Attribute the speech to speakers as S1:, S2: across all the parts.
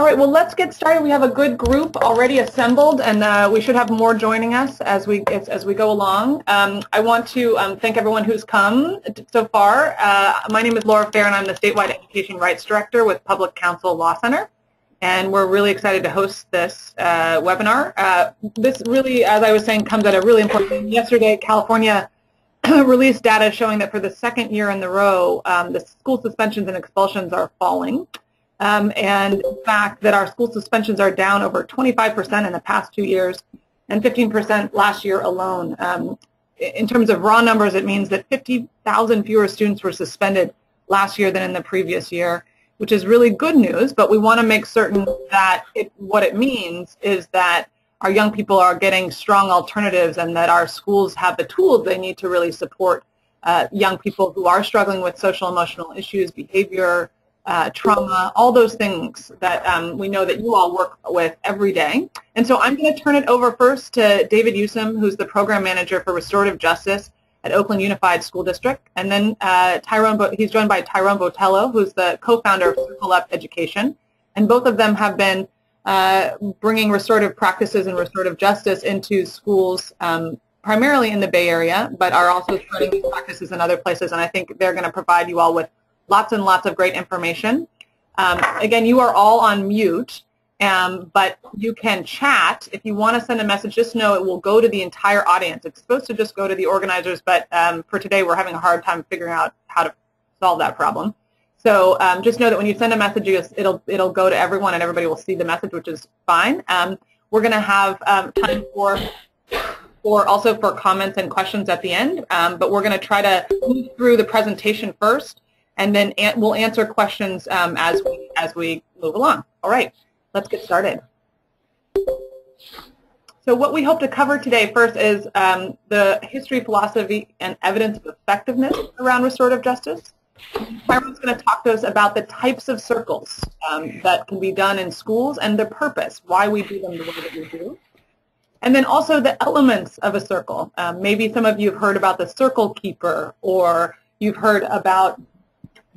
S1: All right, well, let's get started. We have a good group already assembled, and uh, we should have more joining us as we as, as we go along. Um, I want to um, thank everyone who's come so far. Uh, my name is Laura Faer, and I'm the Statewide Education Rights Director with Public Counsel Law Center, and we're really excited to host this uh, webinar. Uh, this really, as I was saying, comes at a really important time. Yesterday, California released data showing that for the second year in the row, um, the school suspensions and expulsions are falling. Um, and the fact that our school suspensions are down over 25% in the past two years and 15% last year alone. Um, in terms of raw numbers, it means that 50,000 fewer students were suspended last year than in the previous year, which is really good news, but we want to make certain that it, what it means is that our young people are getting strong alternatives and that our schools have the tools they need to really support uh, young people who are struggling with social emotional issues, behavior, uh, trauma, all those things that um, we know that you all work with every day. And so I'm going to turn it over first to David Yusem, who's the program manager for restorative justice at Oakland Unified School District. And then uh, Tyrone, he's joined by Tyrone Botelho, who's the co-founder of Circle Up Education. And both of them have been uh, bringing restorative practices and restorative justice into schools um, primarily in the Bay Area, but are also spreading these practices in other places. And I think they're going to provide you all with lots and lots of great information. Um, again, you are all on mute, um, but you can chat. If you want to send a message, just know it will go to the entire audience. It's supposed to just go to the organizers, but um, for today we're having a hard time figuring out how to solve that problem. So um, just know that when you send a message, it'll, it'll go to everyone and everybody will see the message, which is fine. Um, we're going to have um, time for for also for comments and questions at the end, but we're going to try to move through the presentation first and then an we'll answer questions um, as, we, as we move along. All right, let's get started. So what we hope to cover today first is um, the history, philosophy, and evidence of effectiveness around restorative justice. Tyrone's going to talk to us about the types of circles um, that can be done in schools and their purpose, why we do them the way that we do. And then also the elements of a circle. Um, maybe some of you have heard about the circle keeper or you've heard about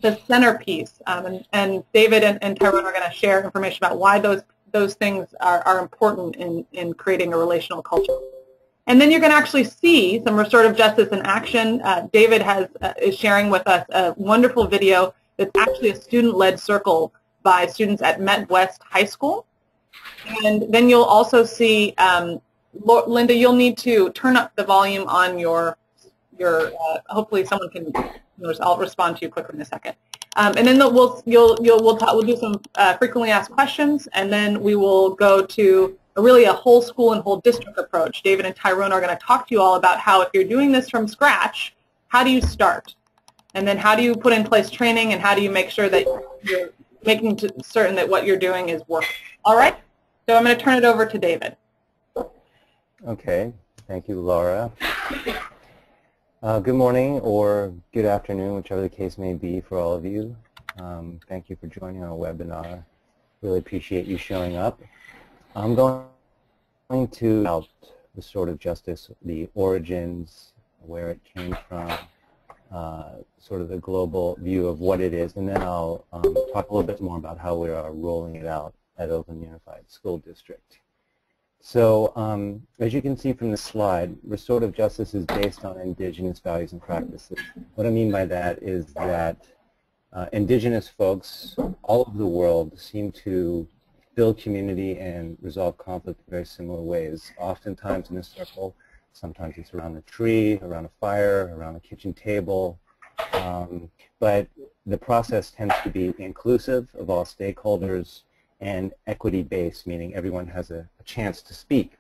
S1: the centerpiece. Um, and, and, David and, and Tyrone are going to share information about why those those things are, are important in, in creating a relational culture. And then you're going to actually see some restorative justice in action. Uh, David has uh, is sharing with us a wonderful video that's actually a student-led circle by students at Met West High School. And then you'll also see, um, Linda, you'll need to turn up the volume on your, your uh, hopefully someone can I'll respond to you quickly in a second. Um, and then the, we'll you'll you'll we'll, talk, we'll do some uh, frequently asked questions, and then we will go to a, really a whole school and whole district approach. David and Tyrone are going to talk to you all about how if you're doing this from scratch, how do you start, and then how do you put in place training, and how do you make sure that you're making certain that what you're doing is working. All right. So I'm going to turn it over to David.
S2: Okay. Thank you, Laura. Uh, good morning or good afternoon, whichever the case may be for all of you. Um, thank you for joining our webinar. Really appreciate you showing up. I'm going to about of justice, the origins, where it came from, uh, sort of the global view of what it is, and then I'll um, talk a little bit more about how we are rolling it out at Oakland Unified School District. So um, as you can see from the slide, restorative justice is based on indigenous values and practices. What I mean by that is that uh, indigenous folks all over the world seem to build community and resolve conflict in very similar ways, oftentimes in a circle. Sometimes it's around a tree, around a fire, around a kitchen table. Um, but the process tends to be inclusive of all stakeholders, and equity-based, meaning everyone has a, a, chance to speak.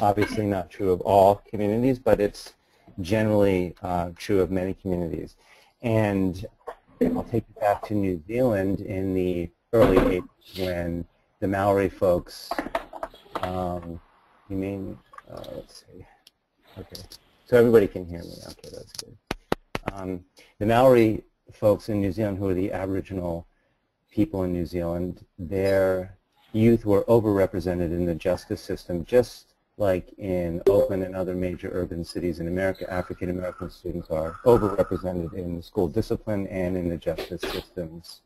S2: Obviously not true of all communities, but it's generally uh, true of many communities. And I'll take you back to New Zealand in the early 80s when the Maori folks, um, you mean, uh, let's see, okay, so everybody can hear me, okay, that's good. Um, the Maori folks in New Zealand who are the Aboriginal people in New Zealand, their youth were overrepresented in the justice system, just like in Oakland and other major urban cities in America, African American students are overrepresented in the school discipline and in the justice systems.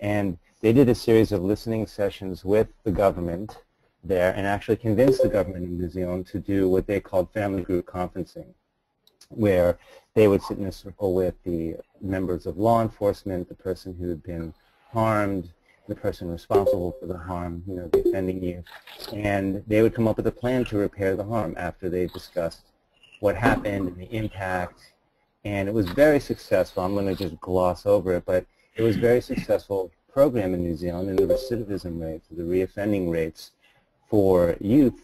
S2: And they did a series of listening sessions with the government there and actually convinced the government in New Zealand to do what they called family group conferencing, where they would sit in a circle with the members of law enforcement, the person who had been harmed, the person responsible for the harm, you know, defending you, and they would come up with a plan to repair the harm after they discussed what happened and the impact, and it was very successful. I'm going to just gloss over it, but it was very successful program in New Zealand, and the recidivism rates, the reoffending rates for youth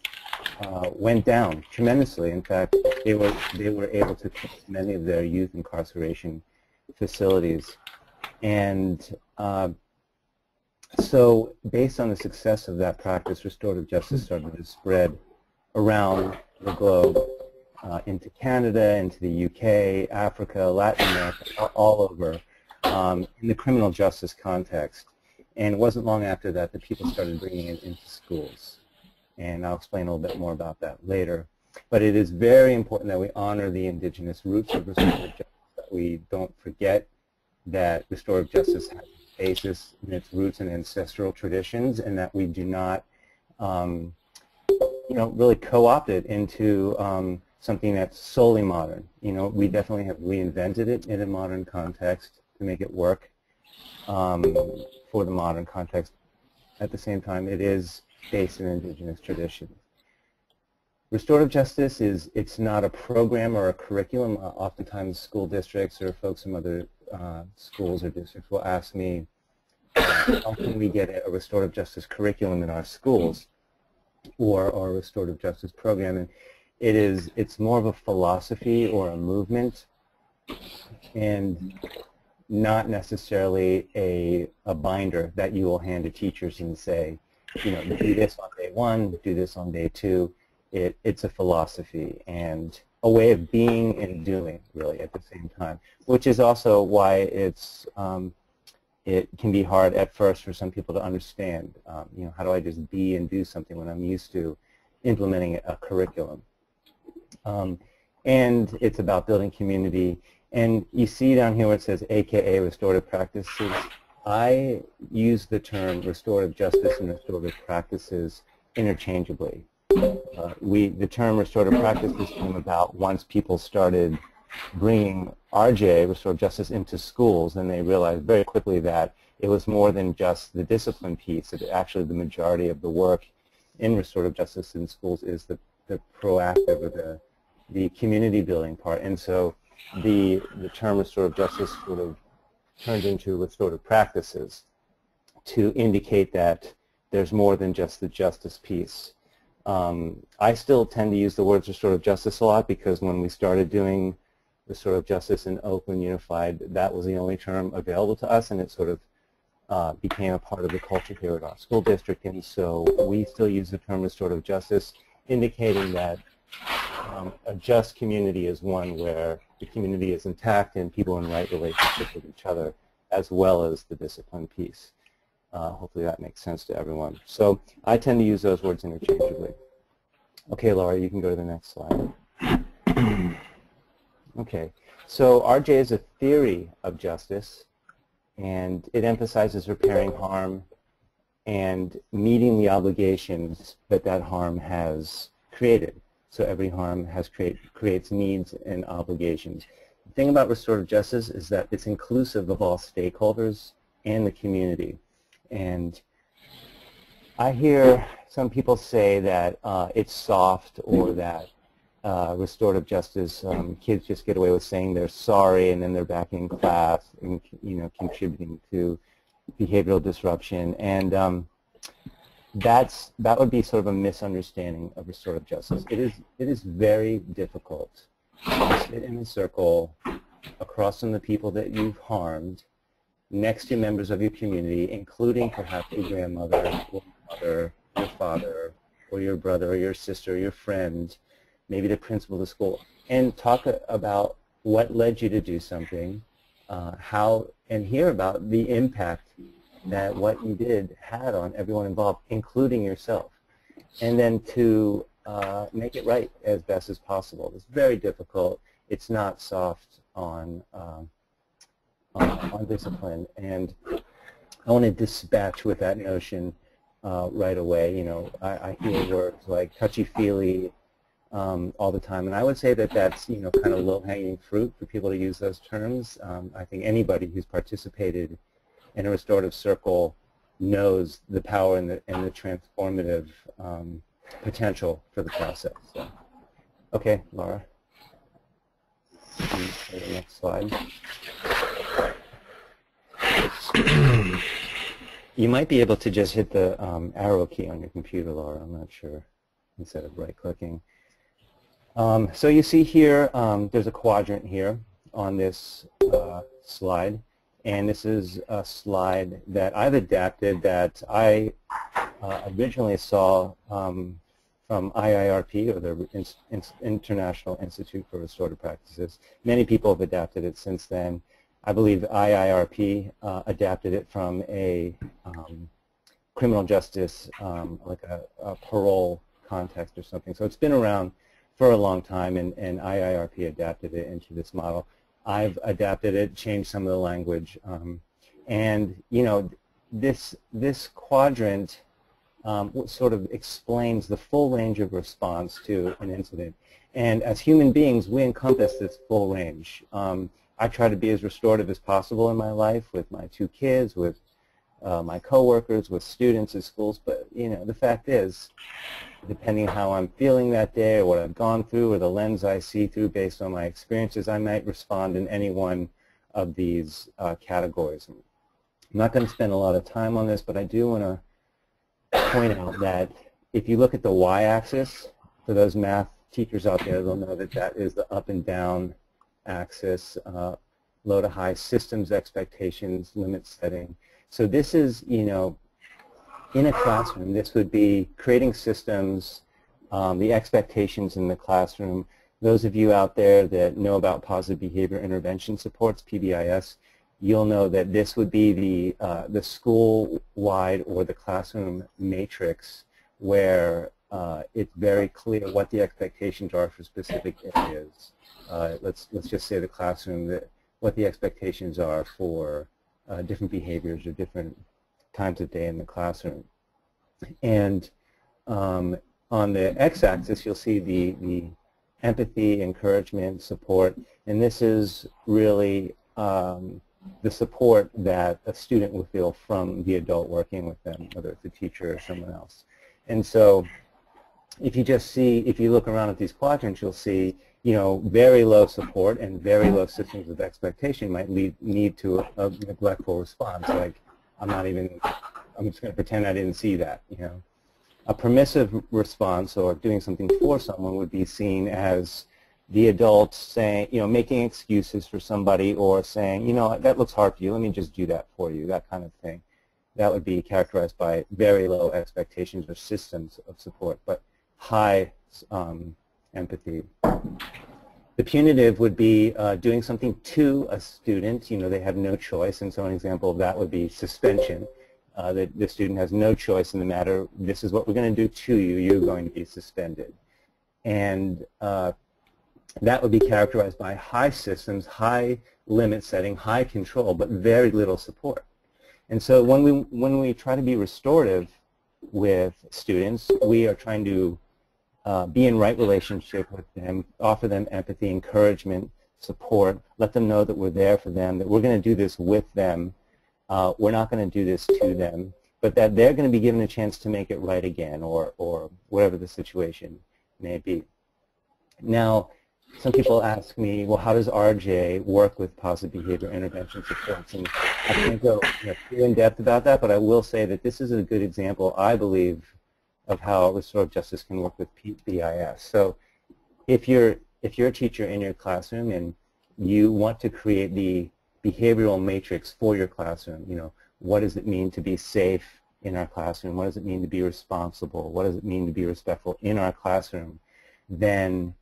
S2: uh, went down tremendously. In fact, they were they were able to close many of their youth incarceration facilities, and uh, so based on the success of that practice, restorative justice started to spread around the globe uh, into Canada, into the UK, Africa, Latin America, all over um, in the criminal justice context. And it wasn't long after that that people started bringing it into schools. And I'll explain a little bit more about that later. But it is very important that we honor the indigenous roots of restorative justice, that we don't forget that restorative justice has basis in its roots and ancestral traditions, and that we do not, um, you know, really co-opt it into um, something that's solely modern. You know, we definitely have reinvented it in a modern context to make it work um, for the modern context. At the same time, it is based in indigenous traditions. Restorative justice is, it's not a program or a curriculum. Uh, oftentimes school districts or folks from other uh, schools or districts will ask me, uh, how can we get a restorative justice curriculum in our schools or, or a restorative justice program? And it is, it's more of a philosophy or a movement. And not necessarily a, a binder that you will hand to teachers and say, you know, do this on day one, do this on day two. It, it's a philosophy and a way of being and doing, really, at the same time, which is also why it's, um, it can be hard at first for some people to understand. Um, you know, how do I just be and do something when I'm used to implementing a curriculum? Um, and it's about building community and you see down here where it says AKA restorative practices. I use the term restorative justice and restorative practices interchangeably. Uh, we, the term restorative practices came about once people started bringing RJ, restorative justice, into schools, and they realized very quickly that it was more than just the discipline piece. That actually, the majority of the work in restorative justice in schools is the, the proactive or the, the community building part. And so the, the term restorative justice sort of turned into restorative practices to indicate that there's more than just the justice piece. Um, I still tend to use the words restorative justice a lot because when we started doing restorative justice in Oakland Unified, that was the only term available to us, and it sort of uh, became a part of the culture here at our school district. And so we still use the term restorative justice, indicating that um, a just community is one where the community is intact and people in right relationship with each other, as well as the discipline piece. Uh, hopefully that makes sense to everyone. So I tend to use those words interchangeably. Okay, Laura, you can go to the next slide. okay, so RJ is a theory of justice, and it emphasizes repairing harm and meeting the obligations that that harm has created. So every harm has create, creates needs and obligations. The thing about restorative justice is that it's inclusive of all stakeholders and the community. And I hear some people say that uh, it's soft or that uh, restorative justice, um, kids just get away with saying they're sorry and then they're back in class and you know contributing to behavioral disruption. And um, that's that would be sort of a misunderstanding of restorative justice. It is it is very difficult to sit in a circle across from the people that you've harmed, next to members of your community, including perhaps your grandmother, your mother, your father, or your brother, or your sister, or your friend, maybe the principal of the school, and talk about what led you to do something, uh, how, and hear about the impact that what you did had on everyone involved, including yourself, and then to uh, make it right as best as possible. It's very difficult. It's not soft on, um, on, on, discipline. And I want to dispatch with that notion uh, right away. You know, I, I hear words like touchy-feely um, all the time, and I would say that that's you know kind of low-hanging fruit for people to use those terms. Um, I think anybody who's participated in a restorative circle knows the power and the, and the transformative um, potential for the process. So. Okay, Laura. Next slide. you might be able to just hit the um, arrow key on your computer, Laura. I'm not sure, instead of right-clicking. Um, so you see here, um, there's a quadrant here on this uh, slide. And this is a slide that I've adapted that I uh, originally saw um, from IIRP, or the In In International Institute for Restorative Practices. Many people have adapted it since then. I believe IIRP uh, adapted it from a um, criminal justice, um, like a, a, parole context or something. So it's been around for a long time, and, and IIRP adapted it into this model. I've adapted it, changed some of the language, um, and you know, this this quadrant um, sort of explains the full range of response to an incident. And as human beings, we encompass this full range. Um, I try to be as restorative as possible in my life with my two kids, with uh, my coworkers, with students at schools. But you know, the fact is, depending on how I'm feeling that day or what I've gone through or the lens I see through based on my experiences, I might respond in any one of these uh, categories. I'm not going to spend a lot of time on this, but I do want to point out that if you look at the y-axis, for those math teachers out there, they'll know that that is the up and down axis, uh, low to high systems expectations, limit setting. So this is, you know, in a classroom, this would be creating systems, um, the expectations in the classroom. Those of you out there that know about positive behavior intervention supports, PBIS, you'll know that this would be the, uh, the school-wide or the classroom matrix where uh, it's very clear what the expectations are for specific areas uh, let's let's just say the classroom that what the expectations are for uh, different behaviors or different times of day in the classroom. And um, on the x-axis, you'll see the, the empathy, encouragement, support, and this is really um, the support that a student will feel from the adult working with them, whether it's a teacher or someone else. And so if you just see, if you look around at these quadrants, you'll see you know, very low support and very low systems of expectation might lead need to a, a neglectful response. Like, I'm not even, I'm just going to pretend I didn't see that. You know, a permissive response or doing something for someone would be seen as the adult saying, you know, making excuses for somebody or saying, you know, that looks hard for you. Let me just do that for you. That kind of thing. That would be characterized by very low expectations or systems of support, but high um, empathy. The punitive would be uh, doing something to a student. You know, they have no choice, and so an example of that would be suspension. Uh, the, the student has no choice in the matter. This is what we're going to do to you. You're going to be suspended. And uh, that would be characterized by high systems, high limit setting, high control, but very little support. And so when we, when we try to be restorative with students, we are trying to uh, be in right relationship with them, offer them empathy, encouragement, support, let them know that we're there for them, that we're going to do this with them. Uh, we're not going to do this to them, but that they're going to be given a chance to make it right again or, or whatever the situation may be. Now, some people ask me, well, how does RJ work with positive behavior intervention supports? And I can't go you know, too in depth about that, but I will say that this is a good example, I believe, of how restorative justice can work with PBIS. So if you're, if you're a teacher in your classroom and you want to create the behavioral matrix for your classroom, you know, what does it mean to be safe in our classroom? What does it mean to be responsible? What does it mean to be respectful in our classroom? Then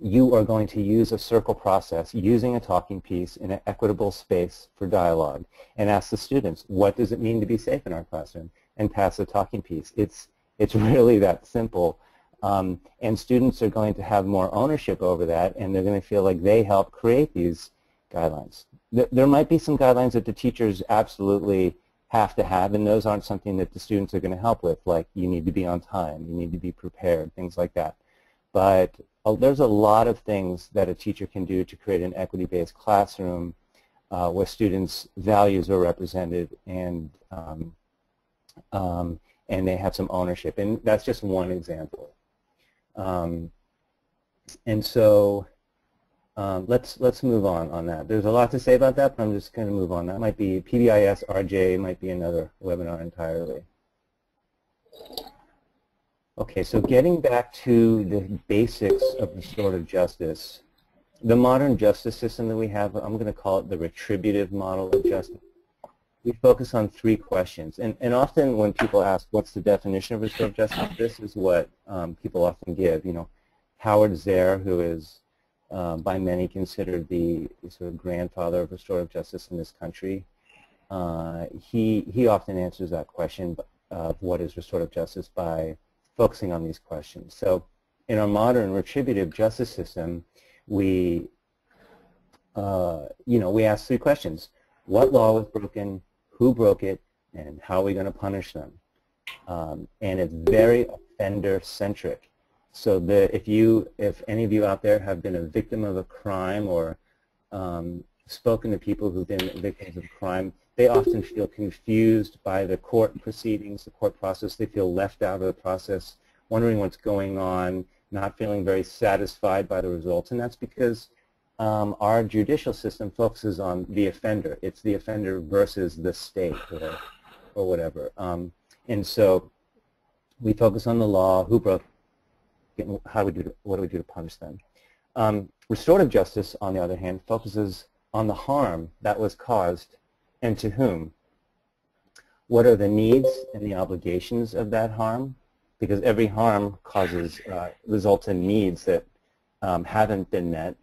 S2: you are going to use a circle process using a talking piece in an equitable space for dialogue and ask the students, what does it mean to be safe in our classroom? And pass the talking piece. It's it's really that simple. Um, and students are going to have more ownership over that, and they're going to feel like they help create these guidelines. There, there might be some guidelines that the teachers absolutely have to have, and those aren't something that the students are going to help with, like you need to be on time, you need to be prepared, things like that. But uh, there's a lot of things that a teacher can do to create an equity-based classroom uh, where students' values are represented and um, um, and they have some ownership. And that's just one example. Um, and so um, let's let's move on on that. There's a lot to say about that, but I'm just going to move on. That might be PBIS RJ might be another webinar entirely. Okay, so getting back to the basics of restorative justice, the modern justice system that we have, I'm going to call it the retributive model of justice. We focus on three questions, and, and often when people ask what's the definition of restorative justice, this is what um, people often give. You know, Howard Zehr, who is uh, by many considered the sort of grandfather of restorative justice in this country, uh, he, he often answers that question of what is restorative justice by focusing on these questions. So in our modern retributive justice system, we, uh, you know, we ask three questions. What law was broken, who broke it, and how are we going to punish them? Um, and it's very offender-centric. So the, if you, if any of you out there have been a victim of a crime or um, spoken to people who've been victims of crime, they often feel confused by the court proceedings, the court process. They feel left out of the process, wondering what's going on, not feeling very satisfied by the results. And that's because um, our judicial system focuses on the offender. It's the offender versus the state or, or whatever. Um, and so we focus on the law, who broke how do we do to, what do we do to punish them? Um, restorative justice, on the other hand, focuses on the harm that was caused and to whom. What are the needs and the obligations of that harm? Because every harm causes, uh, results in needs that um, haven't been met.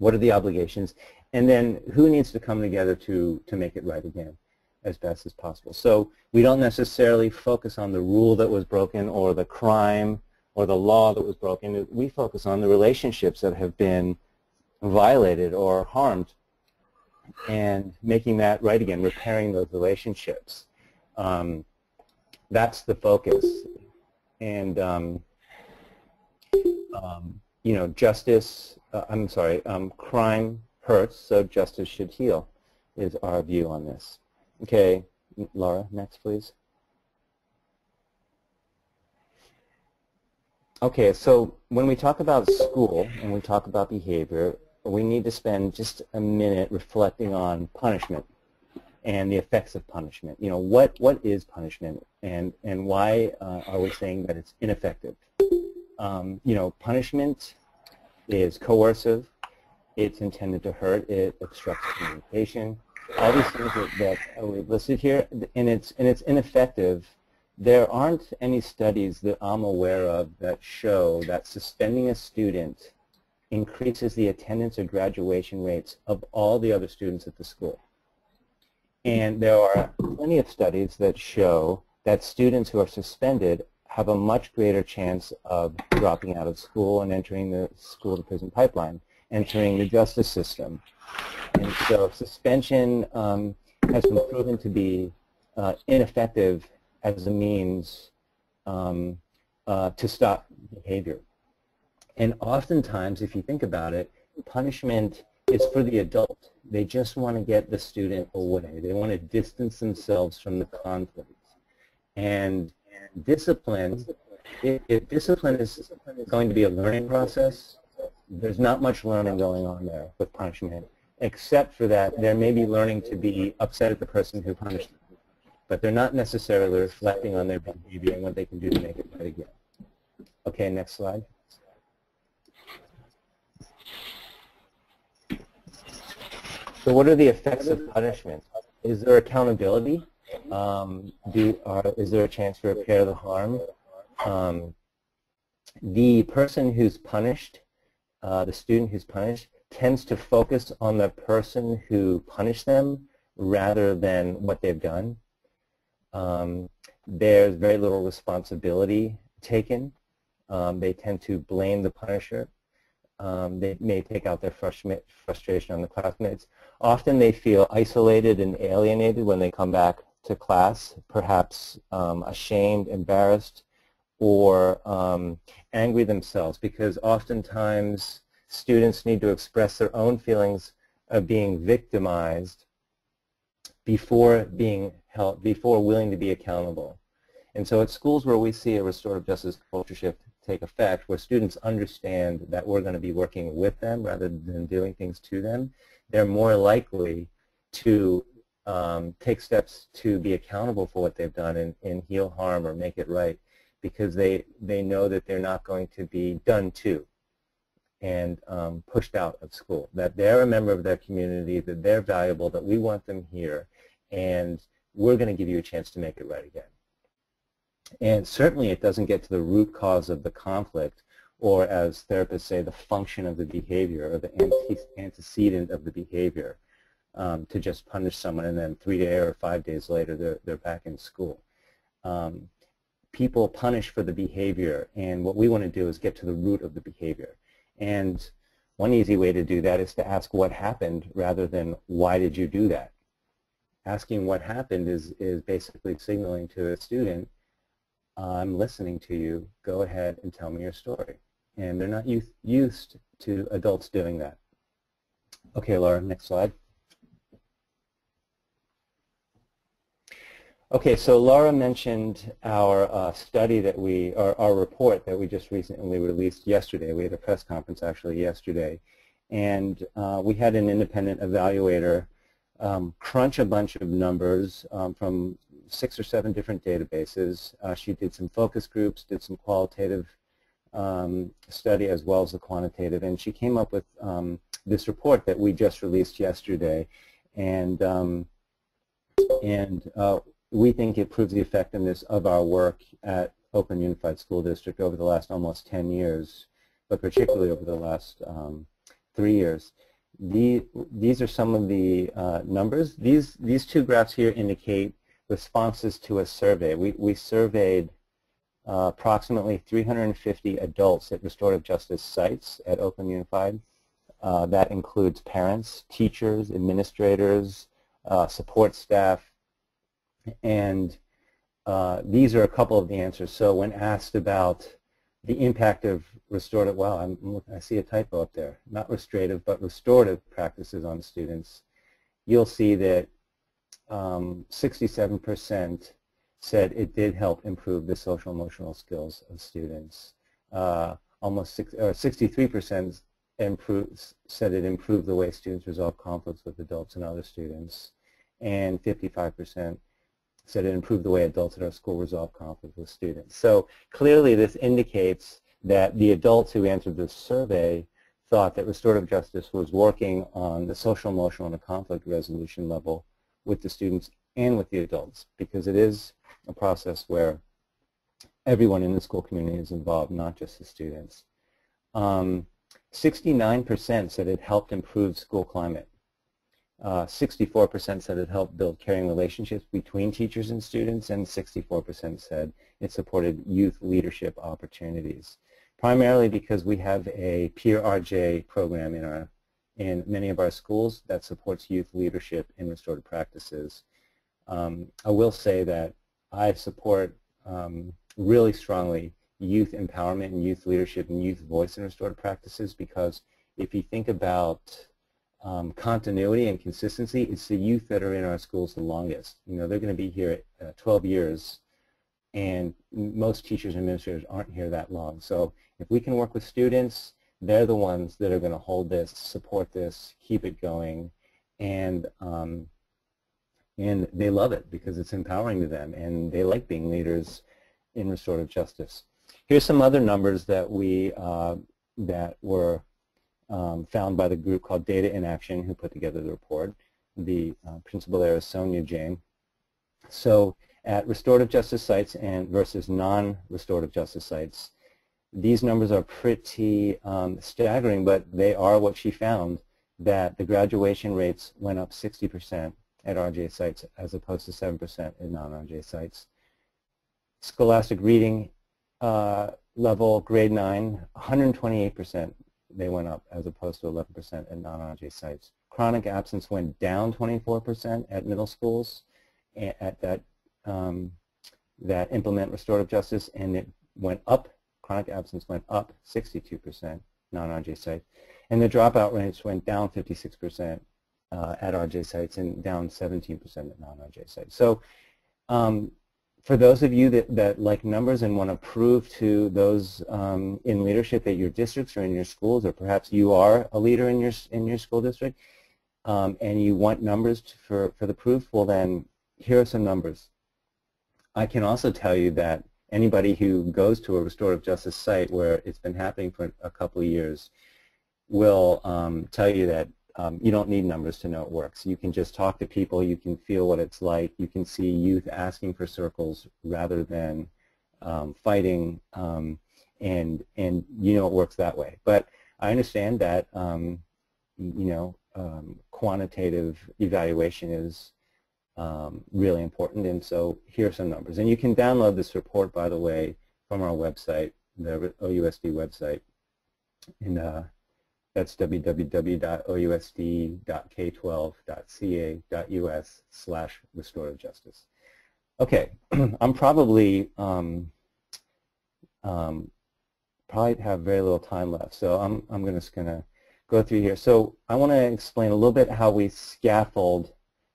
S2: What are the obligations? And then who needs to come together to, to make it right again as best as possible? So we don't necessarily focus on the rule that was broken or the crime or the law that was broken. We focus on the relationships that have been violated or harmed and making that right again, repairing those relationships. Um, that's the focus. And, um, um, you know, justice, uh, I'm sorry, um, crime hurts, so justice should heal is our view on this. Okay, Laura, next please. Okay, so when we talk about school and we talk about behavior, we need to spend just a minute reflecting on punishment and the effects of punishment. You know, what, what is punishment and, and why uh, are we saying that it's ineffective? Um, you know, punishment is coercive. It's intended to hurt. It obstructs communication. All these things that, that we've listed here, and it's, and it's ineffective there aren't any studies that I'm aware of that show that suspending a student increases the attendance or graduation rates of all the other students at the school. And there are plenty of studies that show that students who are suspended have a much greater chance of dropping out of school and entering the school-to-prison pipeline, entering the justice system. And so suspension um, has been proven to be uh, ineffective as a means um, uh, to stop behavior. And oftentimes, if you think about it, punishment is for the adult. They just want to get the student away. They want to distance themselves from the conflict. And discipline, if, if discipline is going to be a learning process, there's not much learning going on there with punishment, except for that there may be learning to be upset at the person who punished them but they're not necessarily reflecting on their behavior and what they can do to make it right again. Okay, next slide. So what are the effects of punishment? Is there accountability? Um, do, are, is there a chance to repair the harm? Um, the person who's punished, uh, the student who's punished, tends to focus on the person who punished them rather than what they've done. Um, there's very little responsibility taken. Um, they tend to blame the punisher. Um, they may take out their frustration on the classmates. Often they feel isolated and alienated when they come back to class, perhaps um, ashamed, embarrassed, or um, angry themselves because oftentimes students need to express their own feelings of being victimized before being held, before willing to be accountable. And so at schools where we see a restorative justice culture shift take effect, where students understand that we're going to be working with them rather than doing things to them, they're more likely to um, take steps to be accountable for what they've done and, and heal harm or make it right because they, they know that they're not going to be done to and um, pushed out of school, that they're a member of their community, that they're valuable, that we want them here, and we're going to give you a chance to make it right again. And certainly it doesn't get to the root cause of the conflict, or as therapists say, the function of the behavior, or the antecedent of the behavior, um, to just punish someone and then three days or five days later they're, they're back in school. Um, people punish for the behavior, and what we want to do is get to the root of the behavior. And one easy way to do that is to ask what happened rather than why did you do that. Asking what happened is, is basically signaling to a student, I'm listening to you, go ahead and tell me your story. And they're not used to adults doing that. Okay, Laura, next slide. Okay, so Laura mentioned our uh, study that we, our report that we just recently released yesterday. We had a press conference actually yesterday. And uh, we had an independent evaluator um, crunch a bunch of numbers um, from six or seven different databases. Uh, she did some focus groups, did some qualitative um, study as well as the quantitative, and she came up with um, this report that we just released yesterday. And, um, and uh, we think it proves the effectiveness of our work at Oakland Unified School District over the last almost 10 years, but particularly over the last um, three years. The, these are some of the uh, numbers. These, these two graphs here indicate responses to a survey. We, we surveyed uh, approximately 350 adults at restorative justice sites at Oakland Unified. Uh, that includes parents, teachers, administrators, uh, support staff, and uh, these are a couple of the answers. So when asked about the impact of restorative, wow, I'm, I see a typo up there, not restorative, but restorative practices on students, you'll see that 67% um, said it did help improve the social emotional skills of students. Uh, almost six, or 63% said it improved the way students resolve conflicts with adults and other students, and 55% said it improved the way adults at our school resolve conflict with students. So clearly this indicates that the adults who answered this survey thought that restorative justice was working on the social, emotional, and the conflict resolution level with the students and with the adults because it is a process where everyone in the school community is involved, not just the students. 69% um, said it helped improve school climate. 64% uh, said it helped build caring relationships between teachers and students, and 64% said it supported youth leadership opportunities, primarily because we have a peer RJ program in, our, in many of our schools that supports youth leadership in restorative practices. Um, I will say that I support um, really strongly youth empowerment and youth leadership and youth voice in restorative practices because if you think about um, continuity and consistency, it's the youth that are in our schools the longest. You know, they're going to be here uh, 12 years, and most teachers and administrators aren't here that long. So if we can work with students, they're the ones that are going to hold this, support this, keep it going, and um, and they love it because it's empowering to them, and they like being leaders in restorative justice. Here's some other numbers that we uh, that were um, found by the group called Data in Action who put together the report. The uh, principal there is Sonia Jain. So at restorative justice sites and versus non-restorative justice sites, these numbers are pretty um, staggering, but they are what she found, that the graduation rates went up 60% at RJ sites as opposed to 7% in non-RJ sites. Scholastic reading uh, level, grade 9, 128% they went up as opposed to 11% at non-RJ sites. Chronic absence went down 24% at middle schools at that um, that implement restorative justice, and it went up. Chronic absence went up 62% non-RJ sites, and the dropout rates went down 56% uh, at RJ sites and down 17% at non-RJ sites. So um, for those of you that, that like numbers and want to prove to those um, in leadership at your districts or in your schools, or perhaps you are a leader in your, in your school district, um, and you want numbers to, for, for the proof, well then, here are some numbers. I can also tell you that anybody who goes to a restorative justice site where it's been happening for a couple of years will um, tell you that um, you don't need numbers to know it works. You can just talk to people. You can feel what it's like. You can see youth asking for circles rather than um, fighting, um, and and you know it works that way. But I understand that um, you know um, quantitative evaluation is um, really important, and so here are some numbers. And you can download this report, by the way, from our website, the OUSD website. In uh, that's www.ousd.k12.ca.us slash restorative justice. Okay, I'm probably um, um, probably have very little time left, so I'm I'm just gonna go through here. So I want to explain a little bit how we scaffold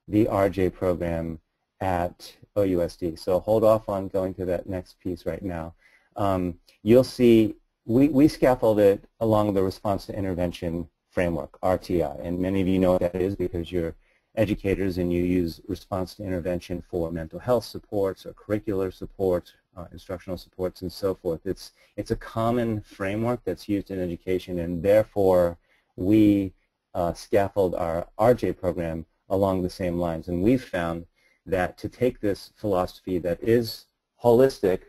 S2: the RJ program at OUSD. So hold off on going to that next piece right now. Um, you'll see we, we scaffold it along the response to intervention framework, RTI, and many of you know what that is because you're educators and you use response to intervention for mental health supports or curricular supports, uh, instructional supports, and so forth. It's, it's a common framework that's used in education, and therefore we uh, scaffold our RJ program along the same lines. And we've found that to take this philosophy that is holistic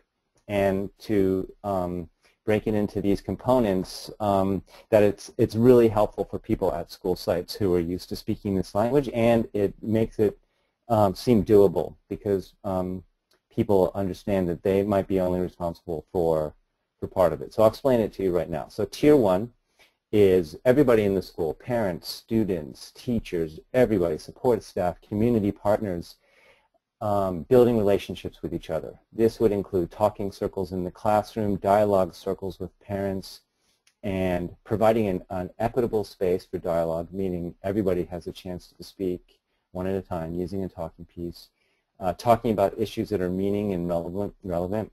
S2: and to um, break it into these components, um, that it's, it's really helpful for people at school sites who are used to speaking this language, and it makes it um, seem doable because um, people understand that they might be only responsible for, for part of it. So I'll explain it to you right now. So tier one is everybody in the school, parents, students, teachers, everybody, support staff, community partners, um, building relationships with each other. This would include talking circles in the classroom, dialogue circles with parents, and providing an, an, equitable space for dialogue, meaning everybody has a chance to speak one at a time using a talking piece, uh, talking about issues that are meaning and relevant, relevant.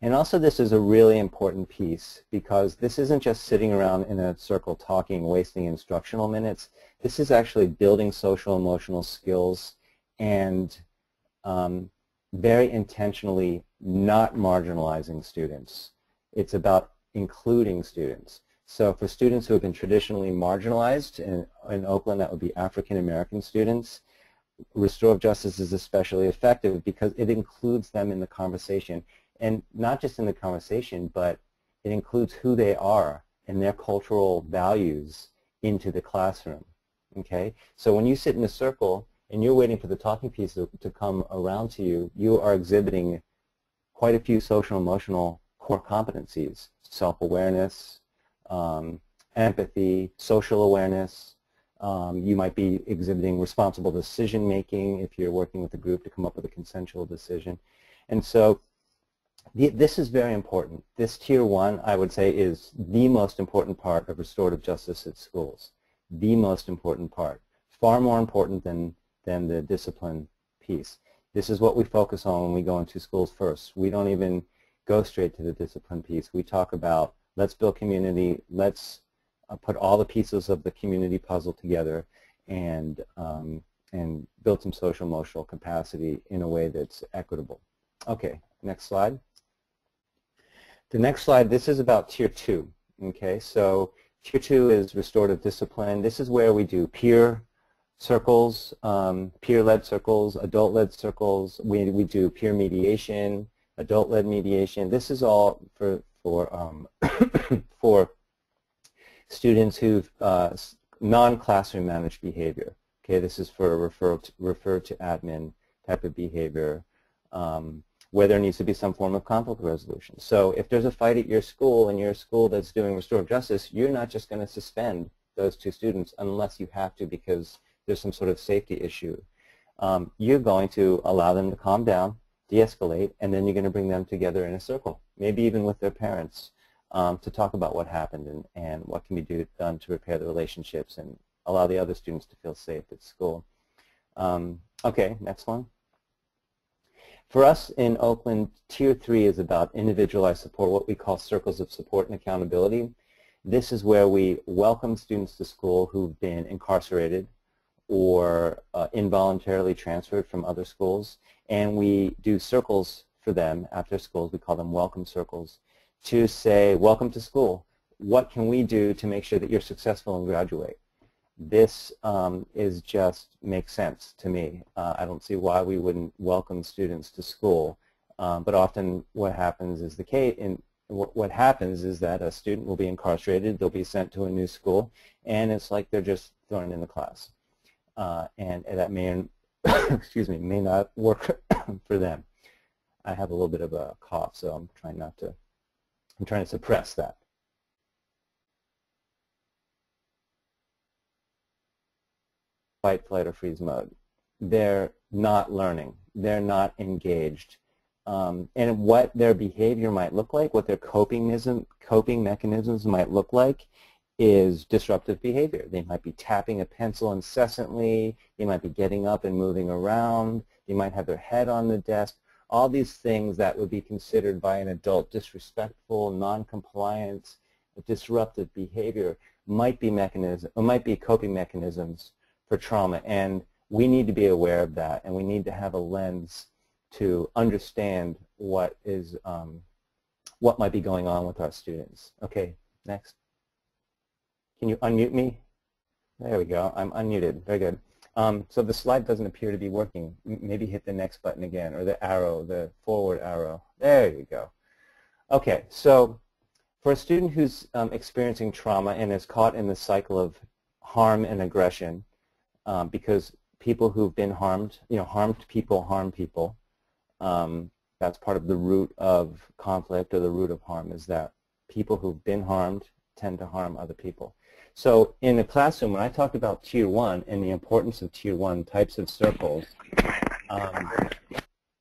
S2: And also this is a really important piece because this isn't just sitting around in a circle talking, wasting instructional minutes. This is actually building social emotional skills and um, very intentionally not marginalizing students. It's about including students. So for students who have been traditionally marginalized, in, in Oakland that would be African American students, restorative justice is especially effective because it includes them in the conversation. And not just in the conversation, but it includes who they are and their cultural values into the classroom. Okay? So when you sit in a circle and you're waiting for the talking piece to, to come around to you, you are exhibiting quite a few social emotional core competencies, self-awareness, um, empathy, social awareness. Um, you might be exhibiting responsible decision making if you're working with a group to come up with a consensual decision. And so the, this is very important. This tier one, I would say, is the most important part of restorative justice at schools. The most important part. Far more important than than the discipline piece. This is what we focus on when we go into schools first. We don't even go straight to the discipline piece. We talk about let's build community, let's uh, put all the pieces of the community puzzle together and, um, and build some social emotional capacity in a way that's equitable. Okay, next slide. The next slide, this is about tier two. Okay, so tier two is restorative discipline. This is where we do peer circles, um, peer-led circles, adult-led circles. We, we do peer mediation, adult-led mediation. This is all for, for, um, for students who've uh, non-classroom managed behavior. Okay, this is for refer to, refer to admin type of behavior um, where there needs to be some form of conflict resolution. So if there's a fight at your school and your school that's doing restorative justice, you're not just going to suspend those two students unless you have to because there's some sort of safety issue. um, you're going to allow them to calm down, de-escalate, and then you're going to bring them together in a circle, maybe even with their parents, um, to talk about what happened and, and what can be do, done to repair the relationships and allow the other students to feel safe at school. Um, okay, next one. For us in Oakland, Tier 3 is about individualized support, what we call circles of support and accountability. This is where we welcome students to school who've been incarcerated or uh, involuntarily transferred from other schools, and we do circles for them after schools. We call them welcome circles to say, welcome to school. What can we do to make sure that you're successful and graduate? This um, is just makes sense to me. Uh, I don't see why we wouldn't welcome students to school. Um, but often what happens is the case, what happens is that a student will be incarcerated, they'll be sent to a new school, and it's like they're just thrown in the class. Uh, and, and that may, excuse me, may not work for them. I have a little bit of a cough, so I'm trying not to, I'm trying to suppress that. Fight, flight, or freeze mode. They're not learning. They're not engaged um, and what their behavior might look like, what their coping, coping mechanisms might look like is disruptive behavior. They might be tapping a pencil incessantly. They might be getting up and moving around. They might have their head on the desk. All these things that would be considered by an adult disrespectful, non-compliant, disruptive behavior might be mechanism, might be coping mechanisms for trauma. And we need to be aware of that, and we need to have a lens to understand what is um, what might be going on with our students. Okay, next. Can you unmute me? There we go. I'm unmuted. Very good. Um, so the slide doesn't appear to be working. maybe hit the next button again, or the arrow, the forward arrow. There you go. Okay, so for a student who's um, experiencing trauma and is caught in the cycle of harm and aggression, um, because people who've been harmed, you know, harmed people harm people, um, that's part of the root of conflict or the root of harm is that people who've been harmed tend to harm other people. So in the classroom, when I talked about Tier 1 and the importance of Tier 1 types of circles, um,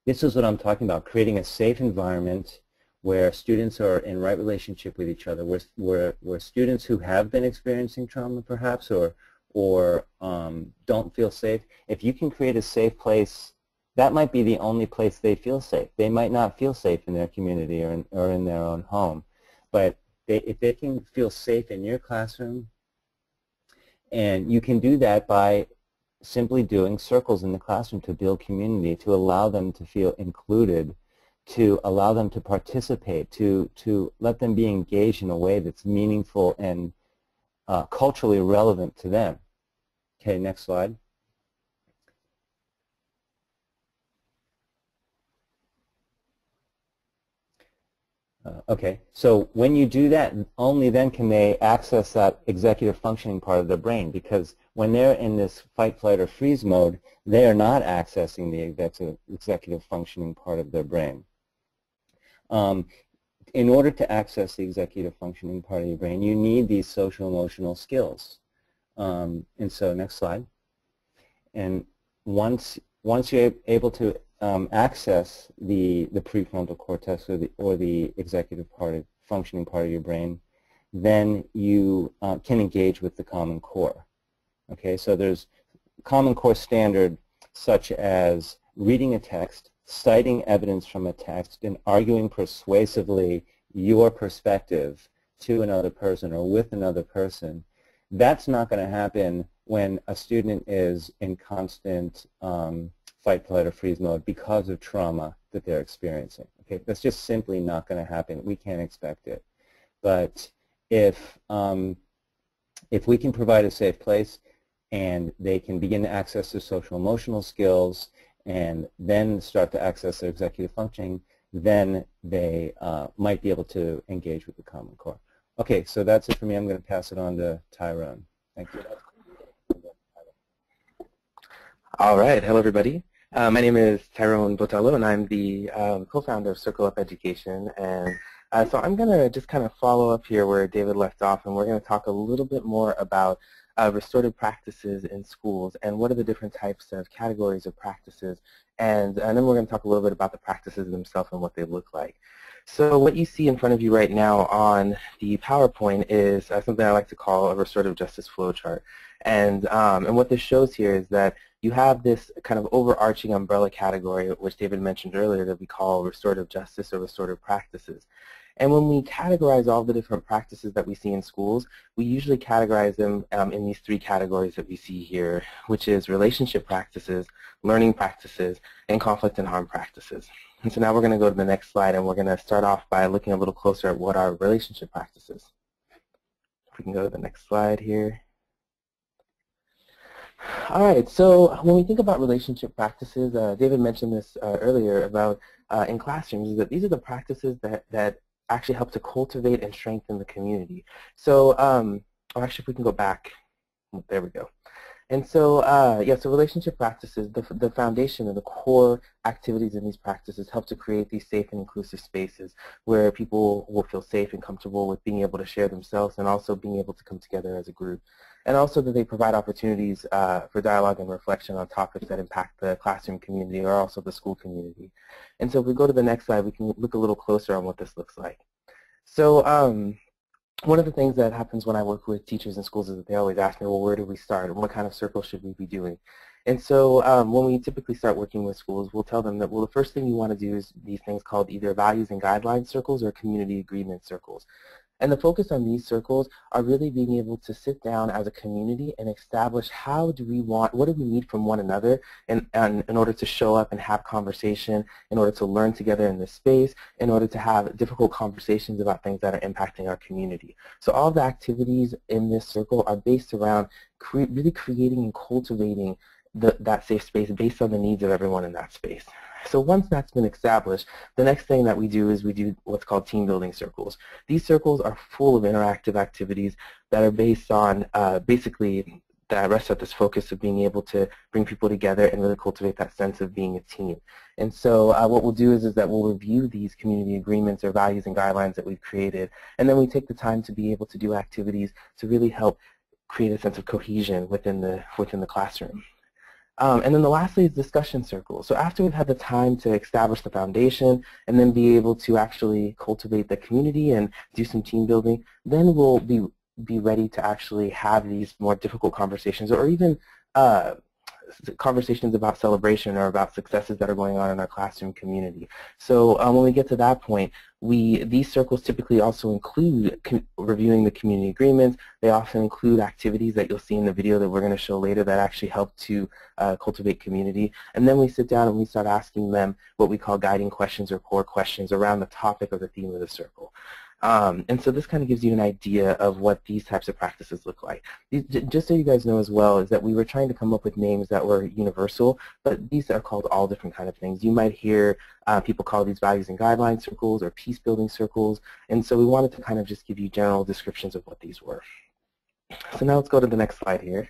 S2: this is what I'm talking about, creating a safe environment where students are in right relationship with each other, where, where, where students who have been experiencing trauma perhaps or, or um, don't feel safe, if you can create a safe place that might be the only place they feel safe. They might not feel safe in their community or in, or in their own home. But they, if they can feel safe in your classroom, and you can do that by simply doing circles in the classroom to build community, to allow them to feel included, to allow them to participate, to, to let them be engaged in a way that's meaningful and uh, culturally relevant to them. Okay, next slide. Uh, okay, so when you do that, only then can they access that executive functioning part of their brain because when they're in this fight, flight, or freeze mode, they are not accessing the executive, executive functioning part of their brain. Um, in order to access the executive functioning part of your brain, you need these social emotional skills. Um, and so next slide. And once, once you're able to um, access the, the prefrontal cortex or the, or the executive part of, functioning part of your brain, then you uh, can engage with the Common Core. Okay, so there's Common Core standard such as reading a text, citing evidence from a text, and arguing persuasively your perspective to another person or with another person. That's not going to happen when a student is in constant um, fight, flight, or freeze mode because of trauma that they're experiencing. Okay, that's just simply not going to happen. We can't expect it. But if um, if we can provide a safe place and they can begin to access their social emotional skills and then start to access their executive functioning, then they uh, might be able to engage with the Common Core. Okay, so that's it for me. I'm going to pass it on to Tyrone. Thank you.
S3: All right. Hello, everybody. Uh, my name is Tyrone Botelho, and I'm the um, co-founder of Circle Up Education. And uh, so I'm going to just kind of follow up here where David left off, and we're going to talk a little bit more about uh, restorative practices in schools and what are the different types of categories of practices and, and then we're going to talk a little bit about the practices themselves and what they look like. So what you see in front of you right now on the PowerPoint is uh, something I like to call a restorative justice flowchart. And, um, and what this shows here is that you have this kind of overarching umbrella category, which David mentioned earlier, that we call restorative justice or restorative practices. And when we categorize all the different practices that we see in schools, we usually categorize them um, in these three categories that we see here, which is relationship practices, learning practices, and conflict and harm practices. And so now we're going to go to the next slide, and we're going to start off by looking a little closer at what are relationship practices. If we can go to the next slide here. All right, so when we think about relationship practices, uh, David mentioned this uh, earlier about uh, in classrooms, is that these are the practices that, that actually help to cultivate and strengthen the community. So, um, oh, actually, if we can go back, there we go. And so, uh, yeah, so relationship practices, the, the foundation and the core activities in these practices help to create these safe and inclusive spaces where people will feel safe and comfortable with being able to share themselves and also being able to come together as a group. And also that they provide opportunities uh, for dialogue and reflection on topics that impact the classroom community or also the school community. And so if we go to the next slide, we can look a little closer on what this looks like. So um, one of the things that happens when I work with teachers in schools is that they always ask me, well, where do we start? What kind of circle should we be doing? And so um, when we typically start working with schools, we'll tell them that, well, the first thing you want to do is these things called either values and guidelines circles or community agreement circles. And the focus on these circles are really being able to sit down as a community and establish how do we want, what do we need from one another in, in, in order to show up and have conversation, in order to learn together in this space, in order to have difficult conversations about things that are impacting our community. So all the activities in this circle are based around cre really creating and cultivating the, that safe space based on the needs of everyone in that space. So once that's been established, the next thing that we do is we do what's called team building circles. These circles are full of interactive activities that are based on uh, basically that rest at this focus of being able to bring people together and really cultivate that sense of being a team. And so uh, what we'll do is, is that we'll review these community agreements or values and guidelines that we've created, and then we take the time to be able to do activities to really help create a sense of cohesion within the, within the classroom. Um, and then the lastly is discussion circles. So after we've had the time to establish the foundation and then be able to actually cultivate the community and do some team building, then we'll be be ready to actually have these more difficult conversations or even uh, conversations about celebration or about successes that are going on in our classroom community. So um, when we get to that point, we these circles typically also include reviewing the community agreements. They often include activities that you'll see in the video that we're going to show later that actually help to uh, cultivate community. And then we sit down and we start asking them what we call guiding questions or core questions around the topic or the theme of the circle. Um, and so this kind of gives you an idea of what these types of practices look like. These, just so you guys know as well is that we were trying to come up with names that were universal, but these are called all different kind of things. You might hear uh, people call these values and guidelines circles or peace building circles, and so we wanted to kind of just give you general descriptions of what these were. So now let's go to the next slide here.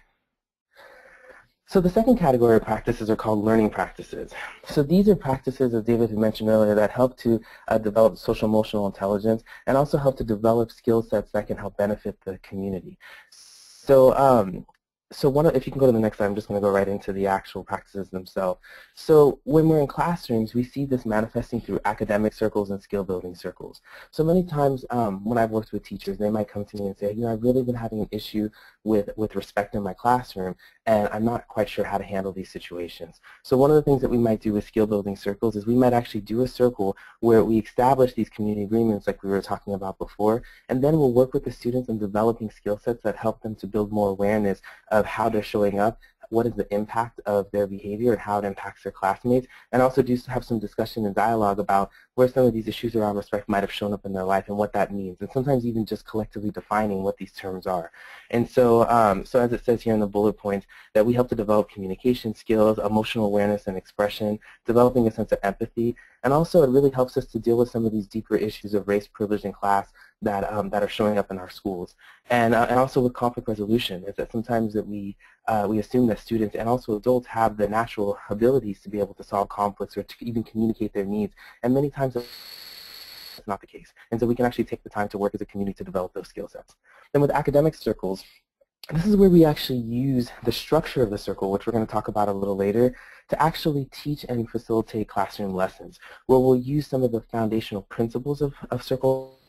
S3: So the second category of practices are called learning practices. So these are practices, as David had mentioned earlier, that help to uh, develop social emotional intelligence and also help to develop skill sets that can help benefit the community. So um, so one, if you can go to the next slide, I'm just going to go right into the actual practices themselves. So when we're in classrooms, we see this manifesting through academic circles and skill building circles. So many times um, when I've worked with teachers, they might come to me and say, you know, I've really been having an issue with, with respect in my classroom, and I'm not quite sure how to handle these situations. So one of the things that we might do with skill building circles is we might actually do a circle where we establish these community agreements like we were talking about before, and then we'll work with the students in developing skill sets that help them to build more awareness of how they're showing up, what is the impact of their behavior and how it impacts their classmates, and also do have some discussion and dialogue about where some of these issues around respect might have shown up in their life and what that means, and sometimes even just collectively defining what these terms are. And so, um, so as it says here in the bullet points, that we help to develop communication skills, emotional awareness and expression, developing a sense of empathy, and also it really helps us to deal with some of these deeper issues of race, privilege, and class that um, that are showing up in our schools, and uh, and also with conflict resolution is that sometimes that we uh, we assume that students and also adults have the natural abilities to be able to solve conflicts or to even communicate their needs, and many times that's not the case. And so we can actually take the time to work as a community to develop those skill sets. Then with academic circles, this is where we actually use the structure of the circle, which we're going to talk about a little later, to actually teach and facilitate classroom lessons, where we'll use some of the foundational principles of, of circle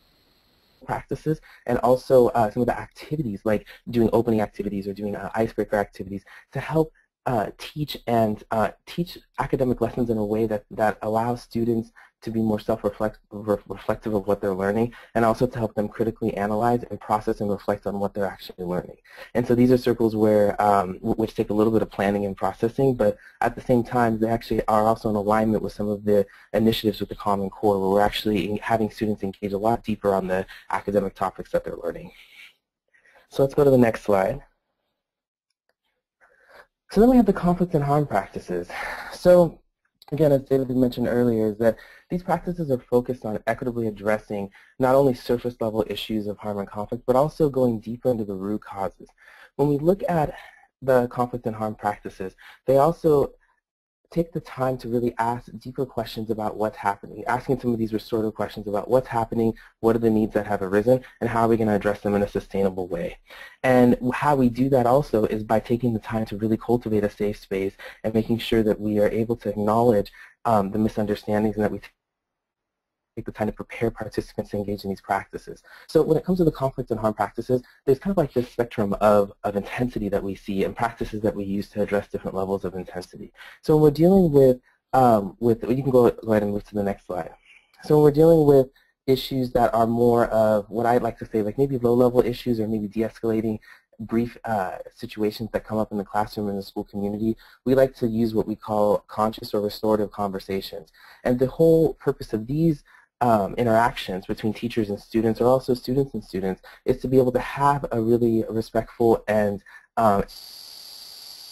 S3: practices and also uh, some of the activities like doing opening activities or doing uh, icebreaker activities to help uh, teach and uh, teach academic lessons in a way that, that allows students to be more self-reflective of what they're learning and also to help them critically analyze and process and reflect on what they're actually learning. And so these are circles where, um, which take a little bit of planning and processing, but at the same time they actually are also in alignment with some of the initiatives with the Common Core where we're actually having students engage a lot deeper on the academic topics that they're learning. So let's go to the next slide. So then we have the conflict and harm practices. So again, as David mentioned earlier, is that these practices are focused on equitably addressing not only surface level issues of harm and conflict, but also going deeper into the root causes. When we look at the conflict and harm practices, they also take the time to really ask deeper questions about what's happening, asking some of these restorative questions about what's happening, what are the needs that have arisen, and how are we going to address them in a sustainable way. And how we do that also is by taking the time to really cultivate a safe space and making sure that we are able to acknowledge um, the misunderstandings and that we take the time to prepare participants to engage in these practices. So when it comes to the conflict and harm practices, there's kind of like this spectrum of, of intensity that we see and practices that we use to address different levels of intensity. So when we're dealing with, um, with you can go, go ahead and move to the next slide. So when we're dealing with issues that are more of what I'd like to say, like maybe low-level issues or maybe de-escalating brief uh, situations that come up in the classroom and the school community, we like to use what we call conscious or restorative conversations. And the whole purpose of these um, interactions between teachers and students, or also students and students, is to be able to have a really respectful and um,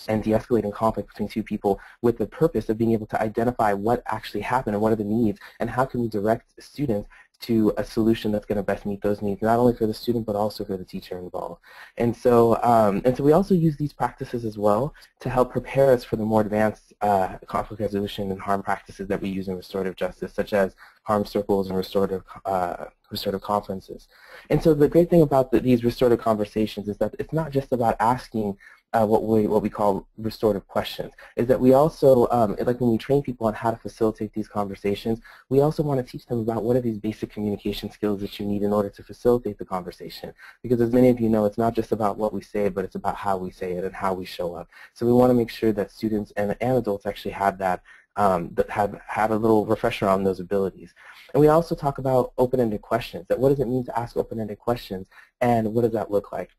S3: and de-escalating conflict between two people with the purpose of being able to identify what actually happened and what are the needs and how can we direct students to a solution that's going to best meet those needs, not only for the student but also for the teacher involved. And so, um, and so we also use these practices as well to help prepare us for the more advanced uh, conflict resolution and harm practices that we use in restorative justice, such as harm circles and restorative uh, restorative conferences. And so the great thing about the, these restorative conversations is that it's not just about asking uh, what we what we call restorative questions. Is that we also um, like when we train people on how to facilitate these conversations, we also want to teach them about what are these basic communication skills that you need in order to facilitate the conversation. Because as many of you know, it's not just about what we say, but it's about how we say it and how we show up. So we want to make sure that students and, and adults actually have that um, that have, have a little refresher on those abilities. And we also talk about open-ended questions, that what does it mean to ask open-ended questions, and what does that look like?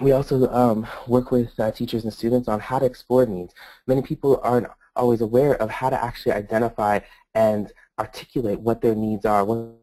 S3: We also um, work with uh, teachers and students on how to explore needs. Many people aren't always aware of how to actually identify and articulate what their needs are, what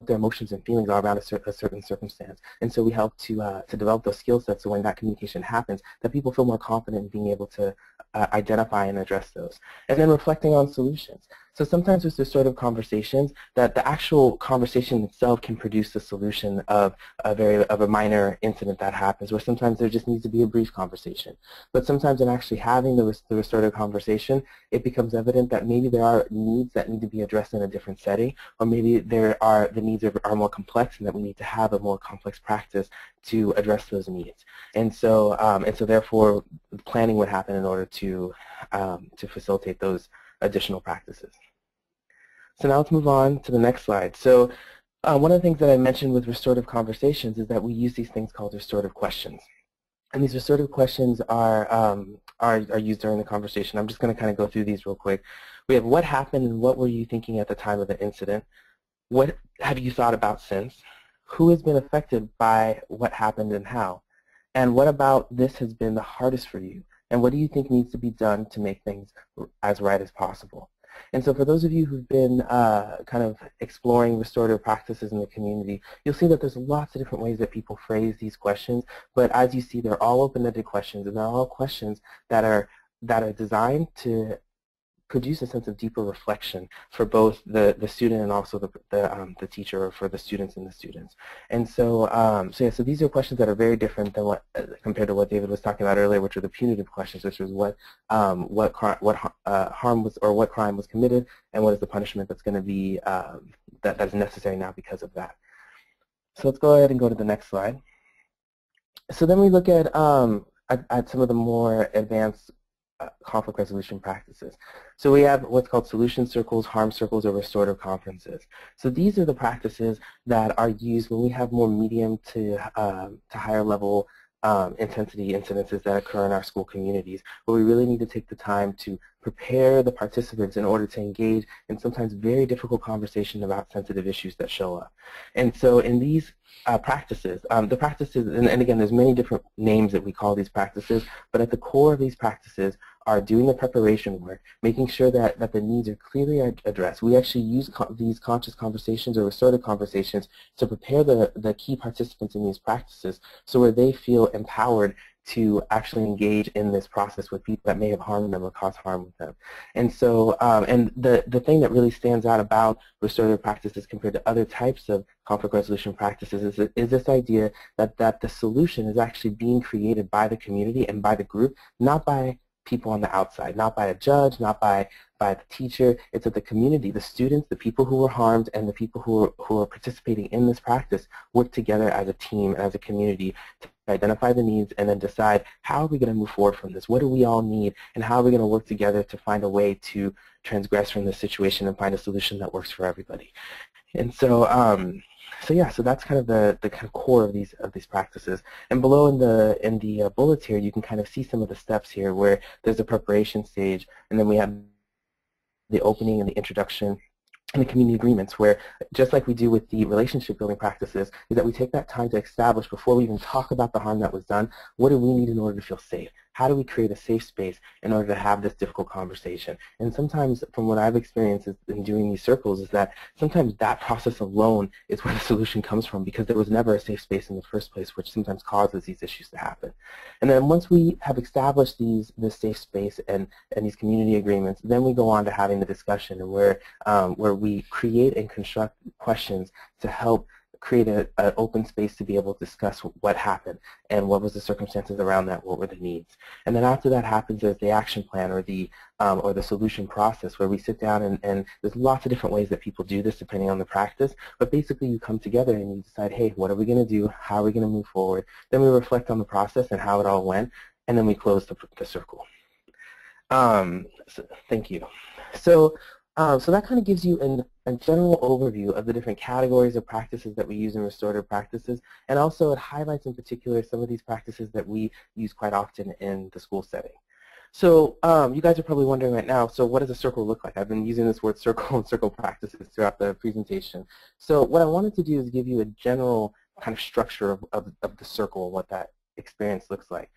S3: their emotions and feelings are around a, cer a certain circumstance. And so we help to, uh, to develop those skill sets so when that communication happens, that people feel more confident in being able to uh, identify and address those. And then reflecting on solutions. So sometimes there's this sort of conversations that the actual conversation itself can produce the solution of a very of a minor incident that happens, where sometimes there just needs to be a brief conversation. But sometimes in actually having the, the restorative conversation, it becomes evident that maybe there are needs that need to be addressed in a different setting, or maybe there are the needs are, are more complex and that we need to have a more complex practice to address those needs. And so um, and so therefore planning would happen in order to um, to facilitate those additional practices. So now let's move on to the next slide. So uh, one of the things that I mentioned with restorative conversations is that we use these things called restorative questions. And these restorative questions are, um, are, are used during the conversation. I'm just going to kind of go through these real quick. We have what happened and what were you thinking at the time of the incident? What have you thought about since? Who has been affected by what happened and how? And what about this has been the hardest for you? And what do you think needs to be done to make things as right as possible? And so for those of you who've been uh, kind of exploring restorative practices in the community, you'll see that there's lots of different ways that people phrase these questions, but as you see, they're all open-ended questions, and they're all questions that are that are designed to produce a sense of deeper reflection for both the, the student and also the, the, um, the teacher or for the students and the students. And so, um, so yeah, so these are questions that are very different than what, uh, compared to what David was talking about earlier, which are the punitive questions, which was what, um, what, what uh, harm was, or what crime was committed, and what is the punishment that's going to be, um, that, that is necessary now because of that. So let's go ahead and go to the next slide. so then we look at, um, at, at some of the more advanced conflict resolution practices. So we have what's called solution circles, harm circles, or restorative conferences. So these are the practices that are used when we have more medium to, uh, to higher level um, intensity incidences that occur in our school communities, but we really need to take the time to prepare the participants in order to engage in sometimes very difficult conversation about sensitive issues that show up. And so in these uh, practices, um, the practices, and, and again, there's many different names that we call these practices, but at the core of these practices are doing the preparation work, making sure that, that the needs are clearly addressed. We actually use co these conscious conversations or restorative conversations to prepare the, the key participants in these practices so where they feel empowered to actually engage in this process with people that may have harmed them or caused harm with them. And so, um, and the, the thing that really stands out about restorative practices compared to other types of conflict resolution practices is, is this idea that, that the solution is actually being created by the community and by the group, not by people on the outside, not by a judge, not by, by the teacher. It's that the community, the students, the people who were harmed, and the people who are, who are participating in this practice work together as a team, and as a community to identify the needs and then decide how are we going to move forward from this? What do we all need? And how are we going to work together to find a way to transgress from this situation and find a solution that works for everybody? And so um, so yeah, so that's kind of the, the kind of core of these of these practices. And below in the in the uh, bullets here, you can kind of see some of the steps here where there's a preparation stage, and then we have the opening and the introduction and the community agreements where just like we do with the relationship building practices is that we take that time to establish before we even talk about the harm that was done what do we need in order to feel safe how do we create a safe space in order to have this difficult conversation? And sometimes, from what I've experienced in doing these circles, is that sometimes that process alone is where the solution comes from because there was never a safe space in the first place, which sometimes causes these issues to happen. And then once we have established these this safe space and, and these community agreements, then we go on to having the discussion where, um, where we create and construct questions to help create an open space to be able to discuss what happened and what was the circumstances around that, what were the needs. And then after that happens there's the action plan or the um, or the solution process where we sit down and, and there's lots of different ways that people do this depending on the practice, but basically you come together and you decide, hey, what are we going to do? How are we going to move forward? Then we reflect on the process and how it all went, and then we close the, the circle. Um, so, thank you. So um, so that kind of gives you an, a general overview of the different categories of practices that we use in restorative practices, and also it highlights in particular some of these practices that we use quite often in the school setting. So um, you guys are probably wondering right now, so what does a circle look like? I've been using this word circle and circle practices throughout the presentation. So what I wanted to do is give you a general kind of structure of, of, of the circle, what that experience looks like.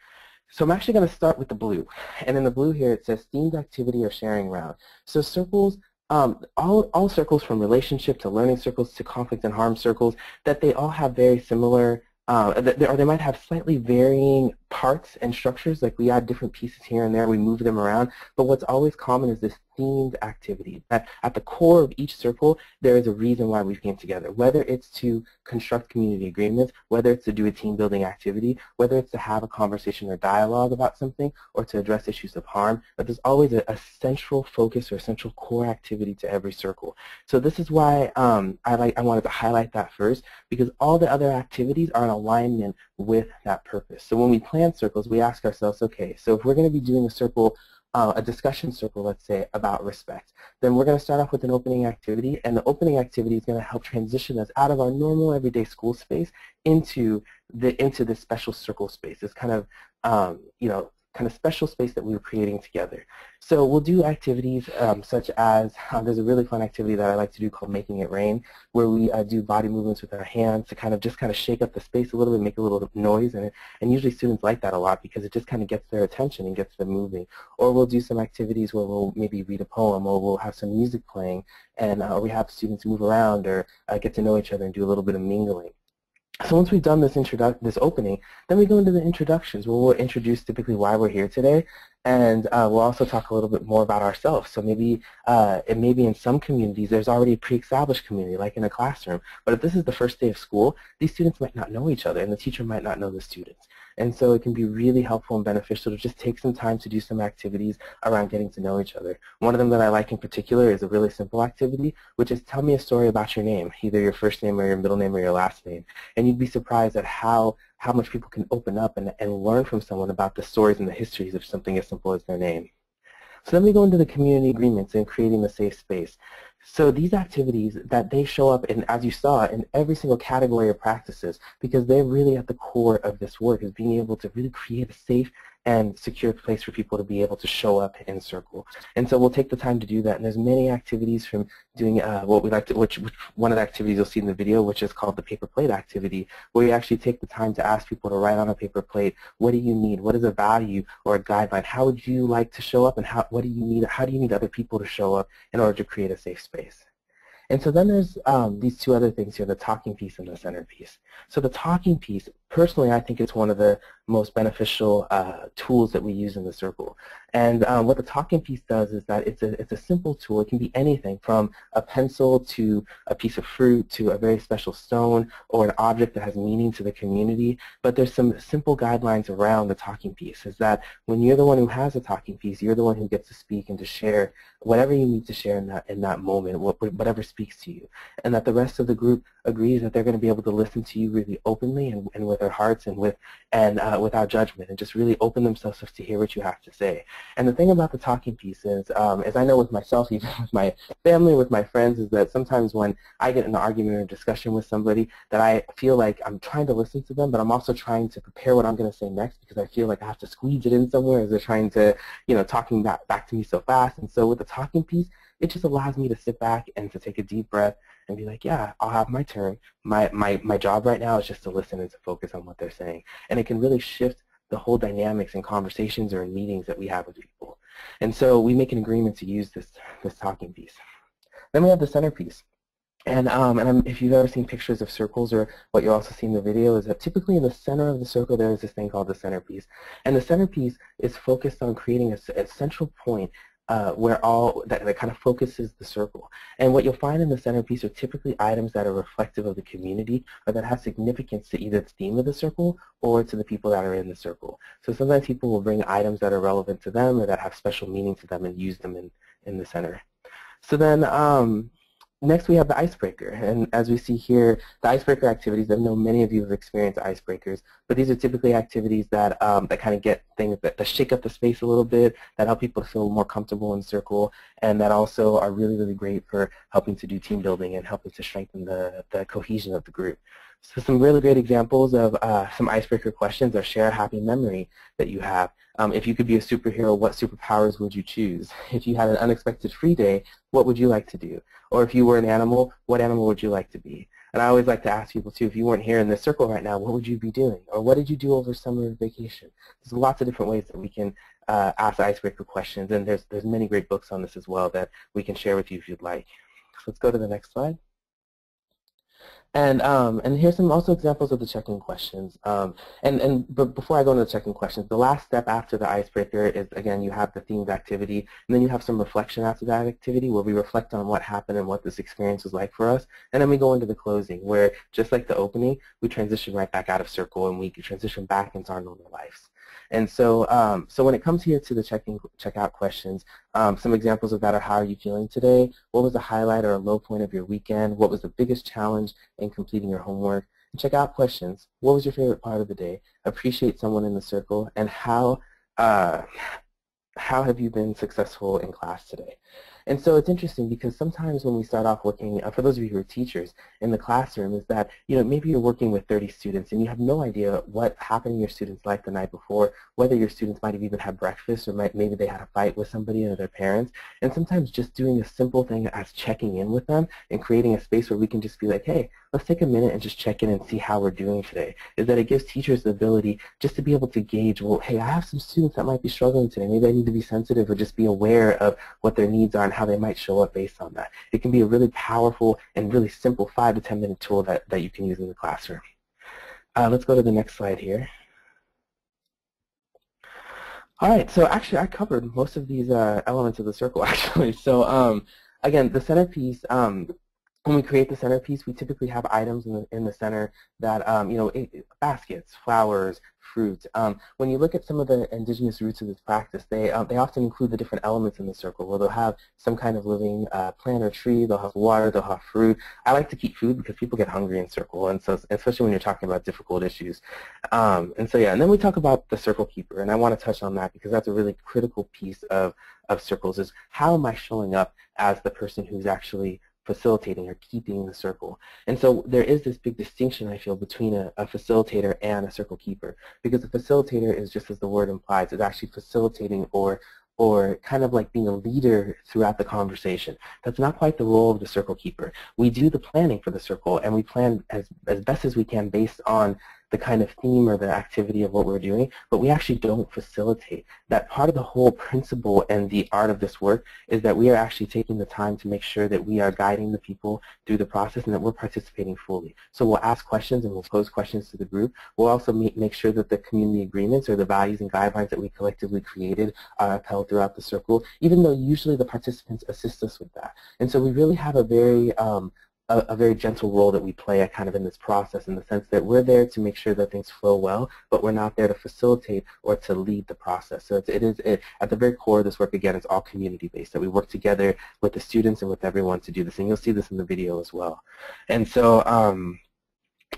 S3: So I'm actually going to start with the blue. And in the blue here it says themed activity or sharing round. So circles um, all, all circles from relationship to learning circles to conflict and harm circles, that they all have very similar, uh, or they might have slightly varying parts and structures, like we add different pieces here and there, we move them around, but what's always common is this themed activity. That at the core of each circle, there is a reason why we came together, whether it's to construct community agreements, whether it's to do a team building activity, whether it's to have a conversation or dialogue about something, or to address issues of harm, but there's always a, a central focus or central core activity to every circle. So this is why um, I, like, I wanted to highlight that first, because all the other activities are in alignment with that purpose. So when we plan circles, we ask ourselves, okay, so if we're going to be doing a circle uh, a discussion circle, let's say, about respect. Then we're going to start off with an opening activity, and the opening activity is going to help transition us out of our normal everyday school space into the into this special circle space. This kind of um, you know kind of special space that we were creating together. So we'll do activities um, such as, there's a really fun activity that I like to do called Making It Rain, where we uh, do body movements with our hands to kind of just kind of shake up the space a little bit, make a little noise, and, and usually students like that a lot because it just kind of gets their attention and gets them moving. Or we'll do some activities where we'll maybe read a poem, or we'll have some music playing, and uh, we have students move around or uh, get to know each other and do a little bit of mingling. So once we've done this this opening, then we go into the introductions where we'll introduce typically why we're here today, and uh, we'll also talk a little bit more about ourselves. So maybe uh, maybe in some communities there's already a pre-established community, like in a classroom. But if this is the first day of school, these students might not know each other, and the teacher might not know the students. And so it can be really helpful and beneficial to just take some time to do some activities around getting to know each other. One of them that I like in particular is a really simple activity, which is tell me a story about your name, either your first name or your middle name or your last name. And you'd be surprised at how how much people can open up and, and learn from someone about the stories and the histories of something as simple as their name. So then we go into the community agreements and creating the safe space. So these activities that they show up in, as you saw, in every single category of practices because they're really at the core of this work is being able to really create a safe and secure place for people to be able to show up in Circle. And so we'll take the time to do that. And there's many activities from doing uh, what we like to, which, which one of the activities you'll see in the video, which is called the paper plate activity, where you actually take the time to ask people to write on a paper plate, what do you need? What is a value or a guideline? How would you like to show up and how, what do you need? How do you need other people to show up in order to create a safe space? And so then there's um, these two other things here, the talking piece and the centerpiece. So the talking piece, personally, I think it's one of the most beneficial uh, tools that we use in the circle. And um, what the talking piece does is that it's a, it's a simple tool. It can be anything from a pencil to a piece of fruit to a very special stone or an object that has meaning to the community. But there's some simple guidelines around the talking piece is that when you're the one who has a talking piece, you're the one who gets to speak and to share whatever you need to share in that, in that moment, whatever speaks to you. And that the rest of the group agrees that they're going to be able to listen to you really openly and, and with their hearts and with and uh, without judgment and just really open themselves up to hear what you have to say. And the thing about the talking piece is, um, as I know with myself, even with my family, with my friends, is that sometimes when I get in an argument or discussion with somebody, that I feel like I'm trying to listen to them, but I'm also trying to prepare what I'm going to say next because I feel like I have to squeeze it in somewhere as they're trying to, you know, talking back, back to me so fast. And so with the talking piece, it just allows me to sit back and to take a deep breath and be like, yeah, I'll have my turn. My, my, my job right now is just to listen and to focus on what they're saying. And it can really shift the whole dynamics in conversations or in meetings that we have with people. And so we make an agreement to use this, this talking piece. Then we have the centerpiece. And, um, and I'm, if you've ever seen pictures of circles or what you also see in the video is that typically in the center of the circle there is this thing called the centerpiece. And the centerpiece is focused on creating a, a central point uh, where all that, that kind of focuses the circle. And what you'll find in the centerpiece are typically items that are reflective of the community or that have significance to either the theme of the circle or to the people that are in the circle. So sometimes people will bring items that are relevant to them or that have special meaning to them and use them in, in the center. So then um, Next, we have the icebreaker. And as we see here, the icebreaker activities, I know many of you have experienced icebreakers, but these are typically activities that, um, that kind of get things that, that, shake up the space a little bit, that help people feel more comfortable in circle, and that also are really, really great for helping to do team building and helping to strengthen the, the cohesion of the group. So some really great examples of uh, some icebreaker questions are share a happy memory that you have. Um, if you could be a superhero, what superpowers would you choose? If you had an unexpected free day, what would you like to do? Or if you were an animal, what animal would you like to be? And I always like to ask people too, if you weren't here in this circle right now, what would you be doing? Or what did you do over summer vacation? There's lots of different ways that we can uh, ask icebreaker questions, and there's, there's many great books on this as well that we can share with you if you'd like. Let's go to the next slide. And um, and here's some also examples of the check-in questions. Um, and and but before I go into the check-in questions, the last step after the icebreaker is again you have the themed activity, and then you have some reflection after that activity where we reflect on what happened and what this experience was like for us, and then we go into the closing where just like the opening, we transition right back out of circle and we transition back into our normal lives. And so, um, so when it comes here to the check-in, checkout questions, um, some examples of that are how are you feeling today? What was the highlight or a low point of your weekend? What was the biggest challenge in completing your homework? Check out questions. What was your favorite part of the day? Appreciate someone in the circle, and how uh, how have you been successful in class today? And so it's interesting because sometimes when we start off working, uh, for those of you who are teachers in the classroom, is that you know maybe you're working with 30 students and you have no idea what happened in your students' life the night before, whether your students might have even had breakfast or might, maybe they had a fight with somebody or their parents. And sometimes just doing a simple thing as checking in with them and creating a space where we can just be like, hey, let's take a minute and just check in and see how we're doing today, is that it gives teachers the ability just to be able to gauge, well, hey, I have some students that might be struggling today. Maybe I need to be sensitive or just be aware of what their needs are and how they might show up based on that. It can be a really powerful and really simple 5 to 10 minute tool that, that you can use in the classroom. Uh, let's go to the next slide here. All right, so actually I covered most of these uh, elements of the circle actually. So um, again, the centerpiece, um, when we create the centerpiece, we typically have items in the, in the center that, um, you know, baskets, flowers, fruit. Um, when you look at some of the indigenous roots of this practice, they, um, they often include the different elements in the circle, where they'll have some kind of living uh, plant or tree, they'll have water, they'll have fruit. I like to keep food because people get hungry in circle, and so especially when you're talking about difficult issues. Um, and so yeah, and then we talk about the circle keeper, and I want to touch on that because that's a really critical piece of, of circles is how am I showing up as the person who's actually facilitating or keeping the circle. And so there is this big distinction, I feel, between a, a, facilitator and a circle keeper. Because a facilitator is, just as the word implies, is actually facilitating or or kind of like being a leader throughout the conversation. That's not quite the role of the circle keeper. We do the planning for the circle, and we plan as, as best as we can based on the kind of theme or the activity of what we're doing, but we actually don't facilitate. That part of the whole principle and the art of this work is that we are actually taking the time to make sure that we are guiding the people through the process and that we're participating fully. So we'll ask questions and we'll pose questions to the group. We'll also make, sure that the community agreements or the values and guidelines that we collectively created are upheld throughout the circle, even though usually the participants assist us with that. And so we really have a very um, a, a, very gentle role that we play kind of in this process in the sense that we're there to make sure that things flow well, but we're not there to facilitate or to lead the process. So it's, it is it, at the very core of this work, again, it's all community-based, that we work together with the students and with everyone to do this. And you'll see this in the video as well. And so, um,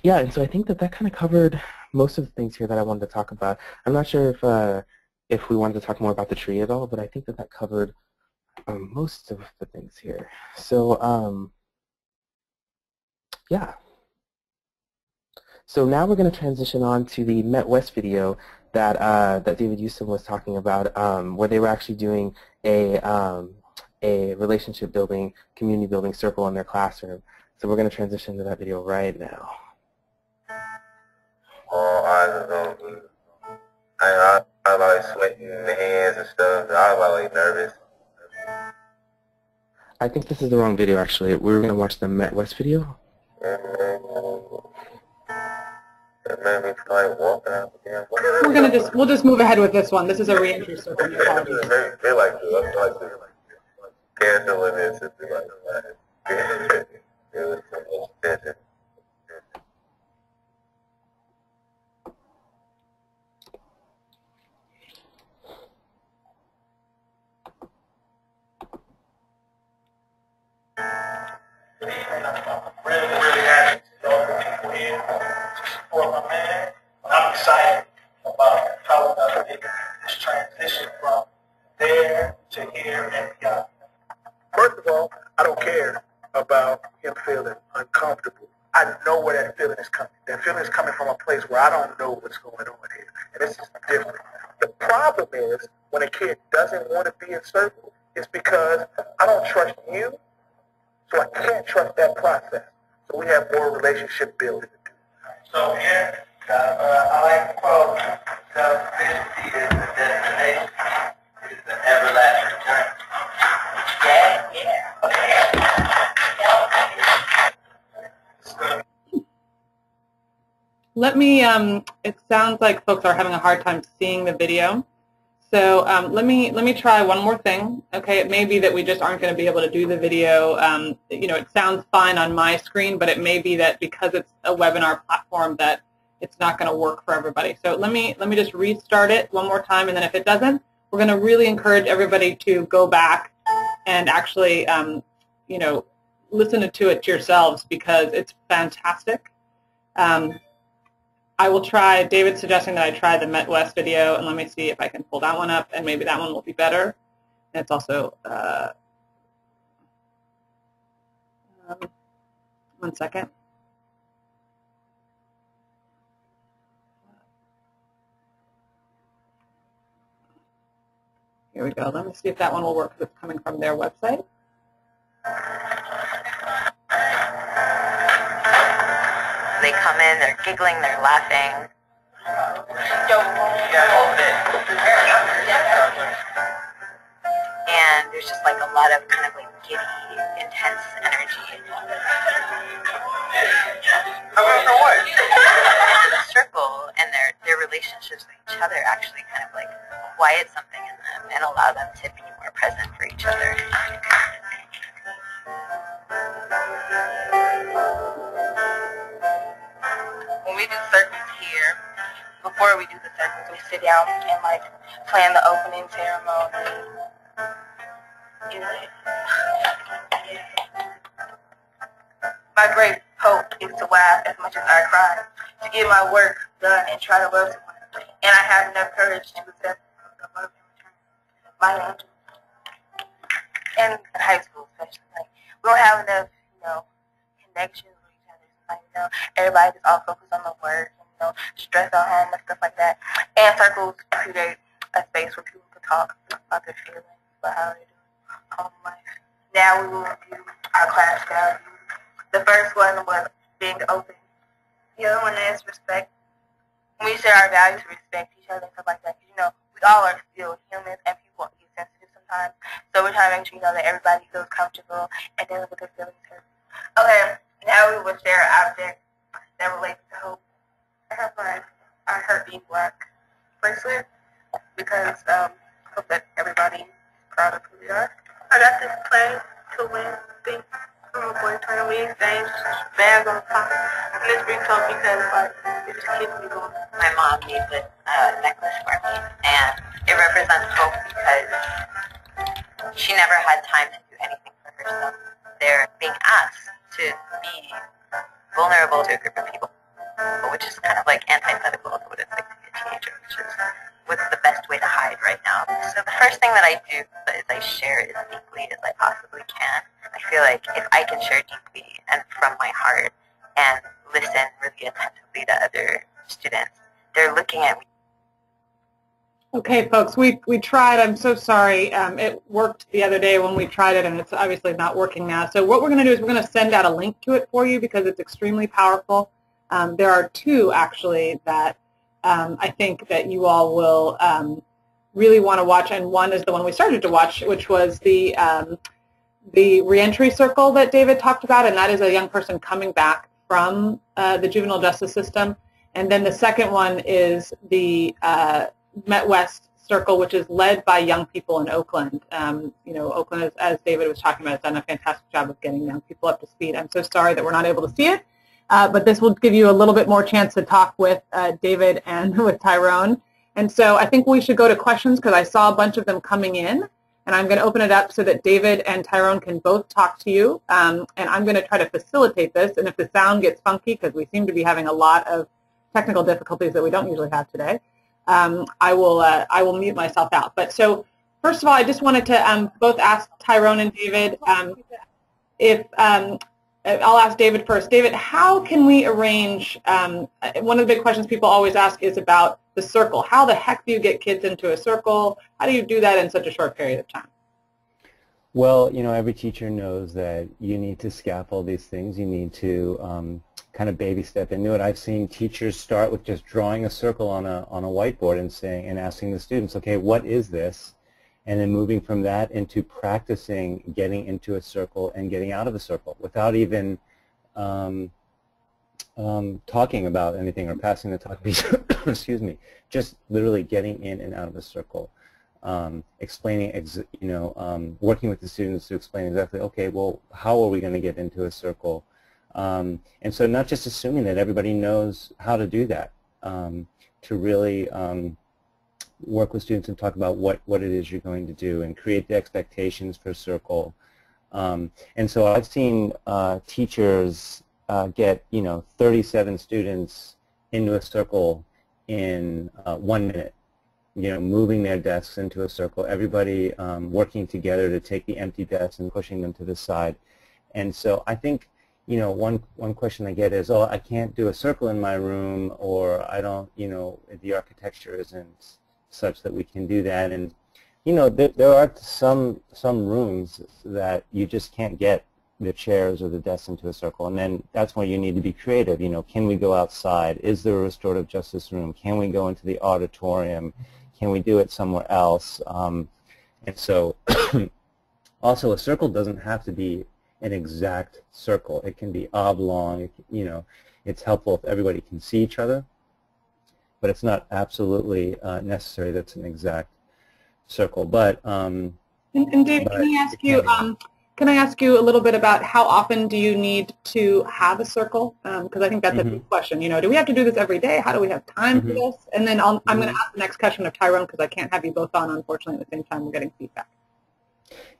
S3: yeah, and so I think that that kind of covered most of the things here that I wanted to talk about. I'm not sure if, uh, if we wanted to talk more about the tree at all, but I think that that covered um, most of the things here. So, um, yeah. So now we're going to transition on to the Met West video that uh, that David Yusem was talking about, um, where they were actually doing a um, a relationship building, community building circle in their classroom. So we're going to transition to that video right now.
S4: All eyes are on me. I, I, I like sweating in the hands and stuff. I was like nervous.
S3: I think this is the wrong video actually. We were going to watch the Met West video.
S1: We're gonna just we'll just move ahead with this one. This is a reentry circle. They like to it was
S4: excited about going to make this transition from there to here and beyond. First of all, I don't care about him feeling uncomfortable. I know where that feeling is coming. That feeling is coming from a place where I don't know what's going on here. And this is different. The problem is when a kid doesn't want to be in circle, it's because I don't trust you so I can't trust that process. So we have more relationship building to do. So here,
S1: me, um, it sounds like folks are having a hard time seeing the video. So um, let me let me try one more thing. Okay, it may be that we just aren't going to be able to do the video. Um, you know, it sounds fine on my screen, but it may be that because it's a webinar platform that it's not going to work for everybody. So let me let me just restart it one more time, and then if it doesn't, we're going to really encourage everybody to go back and actually, um, you know, listen to it yourselves because it's fantastic. I will try, David's suggesting that I try the Met West video, and let me see if I can pull that one up, and maybe that one will be better. And it's also, uh, um, one second. Here we go. Let me see if that one will work because it's coming from their website.
S5: They come in, they're giggling, they're laughing. And there's just like a lot of kind of like giddy, intense energy. In the circle and their, their relationships with each other actually kind of like quiet something in them and allow them to be more present for each other.
S6: Before we do the circles, we sit down and like plan the opening ceremony. My great hope is to laugh as much as I cry, to get my work done and try to love someone. And I have enough courage to accept the love. My angel. And high school especially. Like we don't have enough, you know, connections. Like, you know, everybody just all focused on the work and, you know, stress at home and stuff like that. And circles create a space where people can talk about their feelings, about how they're doing home life. Now we will do our class values. The first one was being open. The other one is respect. We share our values, respect each other, and stuff like that. You know, we all are still humans, and people get sensitive sometimes. So we're trying to make sure, you know, that everybody feels comfortable and dealing with their feelings hurt. Okay, now we will share an object that relates to hope. I have my I Hurt Being Black bracelet because um, hope that everybody proud of who we are. I got this play to win thing from a boy trying to win things, bags on top. And this brings hope because like it just keeps me going.
S5: My mom made this uh, necklace for me, and it represents hope because she never had time to do anything for herself. They're being asked to be vulnerable to a group of people, which is kind of like antithetical to what it's like to be a teenager, which is what's the best way to hide right now. So the first thing that I do is I share as deeply as I possibly can. I feel like if I can share deeply and from my heart and listen really attentively to other students, they're looking at me
S1: Okay, folks, we, we tried. I'm so sorry. Um, it worked the other day when we tried it, and it's obviously not working now. So what we're going to do is we're going to send out a link to it for you because it's extremely powerful. Um, there are two, actually, that um, I think that you all will um, really want to watch, and one is the one we started to watch, which was the, um, the reentry circle that David talked about, and that is a young person coming back from uh, the juvenile justice system. And then the second one is the uh, Met West Circle, which is led by young people in Oakland. Um, you know, Oakland, as, as, David was talking about, has done a fantastic job of getting young people up to speed. I'm so sorry that we're not able to see it, uh, but this will give you a little bit more chance to talk with uh, David and with Tyrone. And so I think we should go to questions because I saw a bunch of them coming in. And I'm going to open it up so that David and Tyrone can both talk to you. Um, and I'm going to try to facilitate this. And if the sound gets funky, because we seem to be having a lot of technical difficulties that we don't usually have today, um, I will uh, I will mute myself out. But so first of all, I just wanted to um, both ask Tyrone and David um, if um, I'll ask David first. David, how can we arrange? Um, one of the big questions people always ask is about the circle. How the heck do you get kids into a circle? How do you do that in such a short period of time?
S2: Well, you know, every teacher knows that you need to scaffold these things. You need to um, kind of baby step into it. I've seen teachers start with just drawing a circle on a on a whiteboard and saying and asking the students, okay, what is this? And then moving from that into practicing getting into a circle and getting out of a circle without even um, um, talking about anything or passing the talk. excuse me, just literally getting in and out of a circle. Um, explaining, ex you know, um, working with the students to explain exactly, okay, well, how are we going to get into a circle? Um, and so not just assuming that everybody knows how to do that, um, to really um, work with students and talk about what, what it is you're going to do and create the expectations for Circle. Um, and so I've seen uh, teachers uh, get, you know, 37 students into a circle in uh, one minute you know, moving their desks into a circle, everybody um, working together to take the empty desks and pushing them to the side. And so I think you know, one one question I get is, oh, I can't do a circle in my room, or I don't, you know, the architecture isn't such that we can do that. And you know, there, there are some some rooms that you just can't get the chairs or the desks into a circle, and then that's where you need to be creative. You know, can we go outside? Is there a restorative justice room? Can we go into the auditorium? Can we do it somewhere else? Um, and so, also, a circle doesn't have to be an exact circle. It can be oblong. It, you know, it's helpful if everybody can see each other, but it's not absolutely uh, necessary that's an exact circle. But um,
S1: and, and Dave, can I ask you? Um, can I ask you a little bit about how often do you need to have a circle? Because um, I think that's mm-hmm. a big question. You know, do we have to do this every day? How do we have time mm-hmm. for this? And then i am mm-hmm. going to ask the next question of Tyrone because I can't have you both on, unfortunately, at the same time we're getting feedback.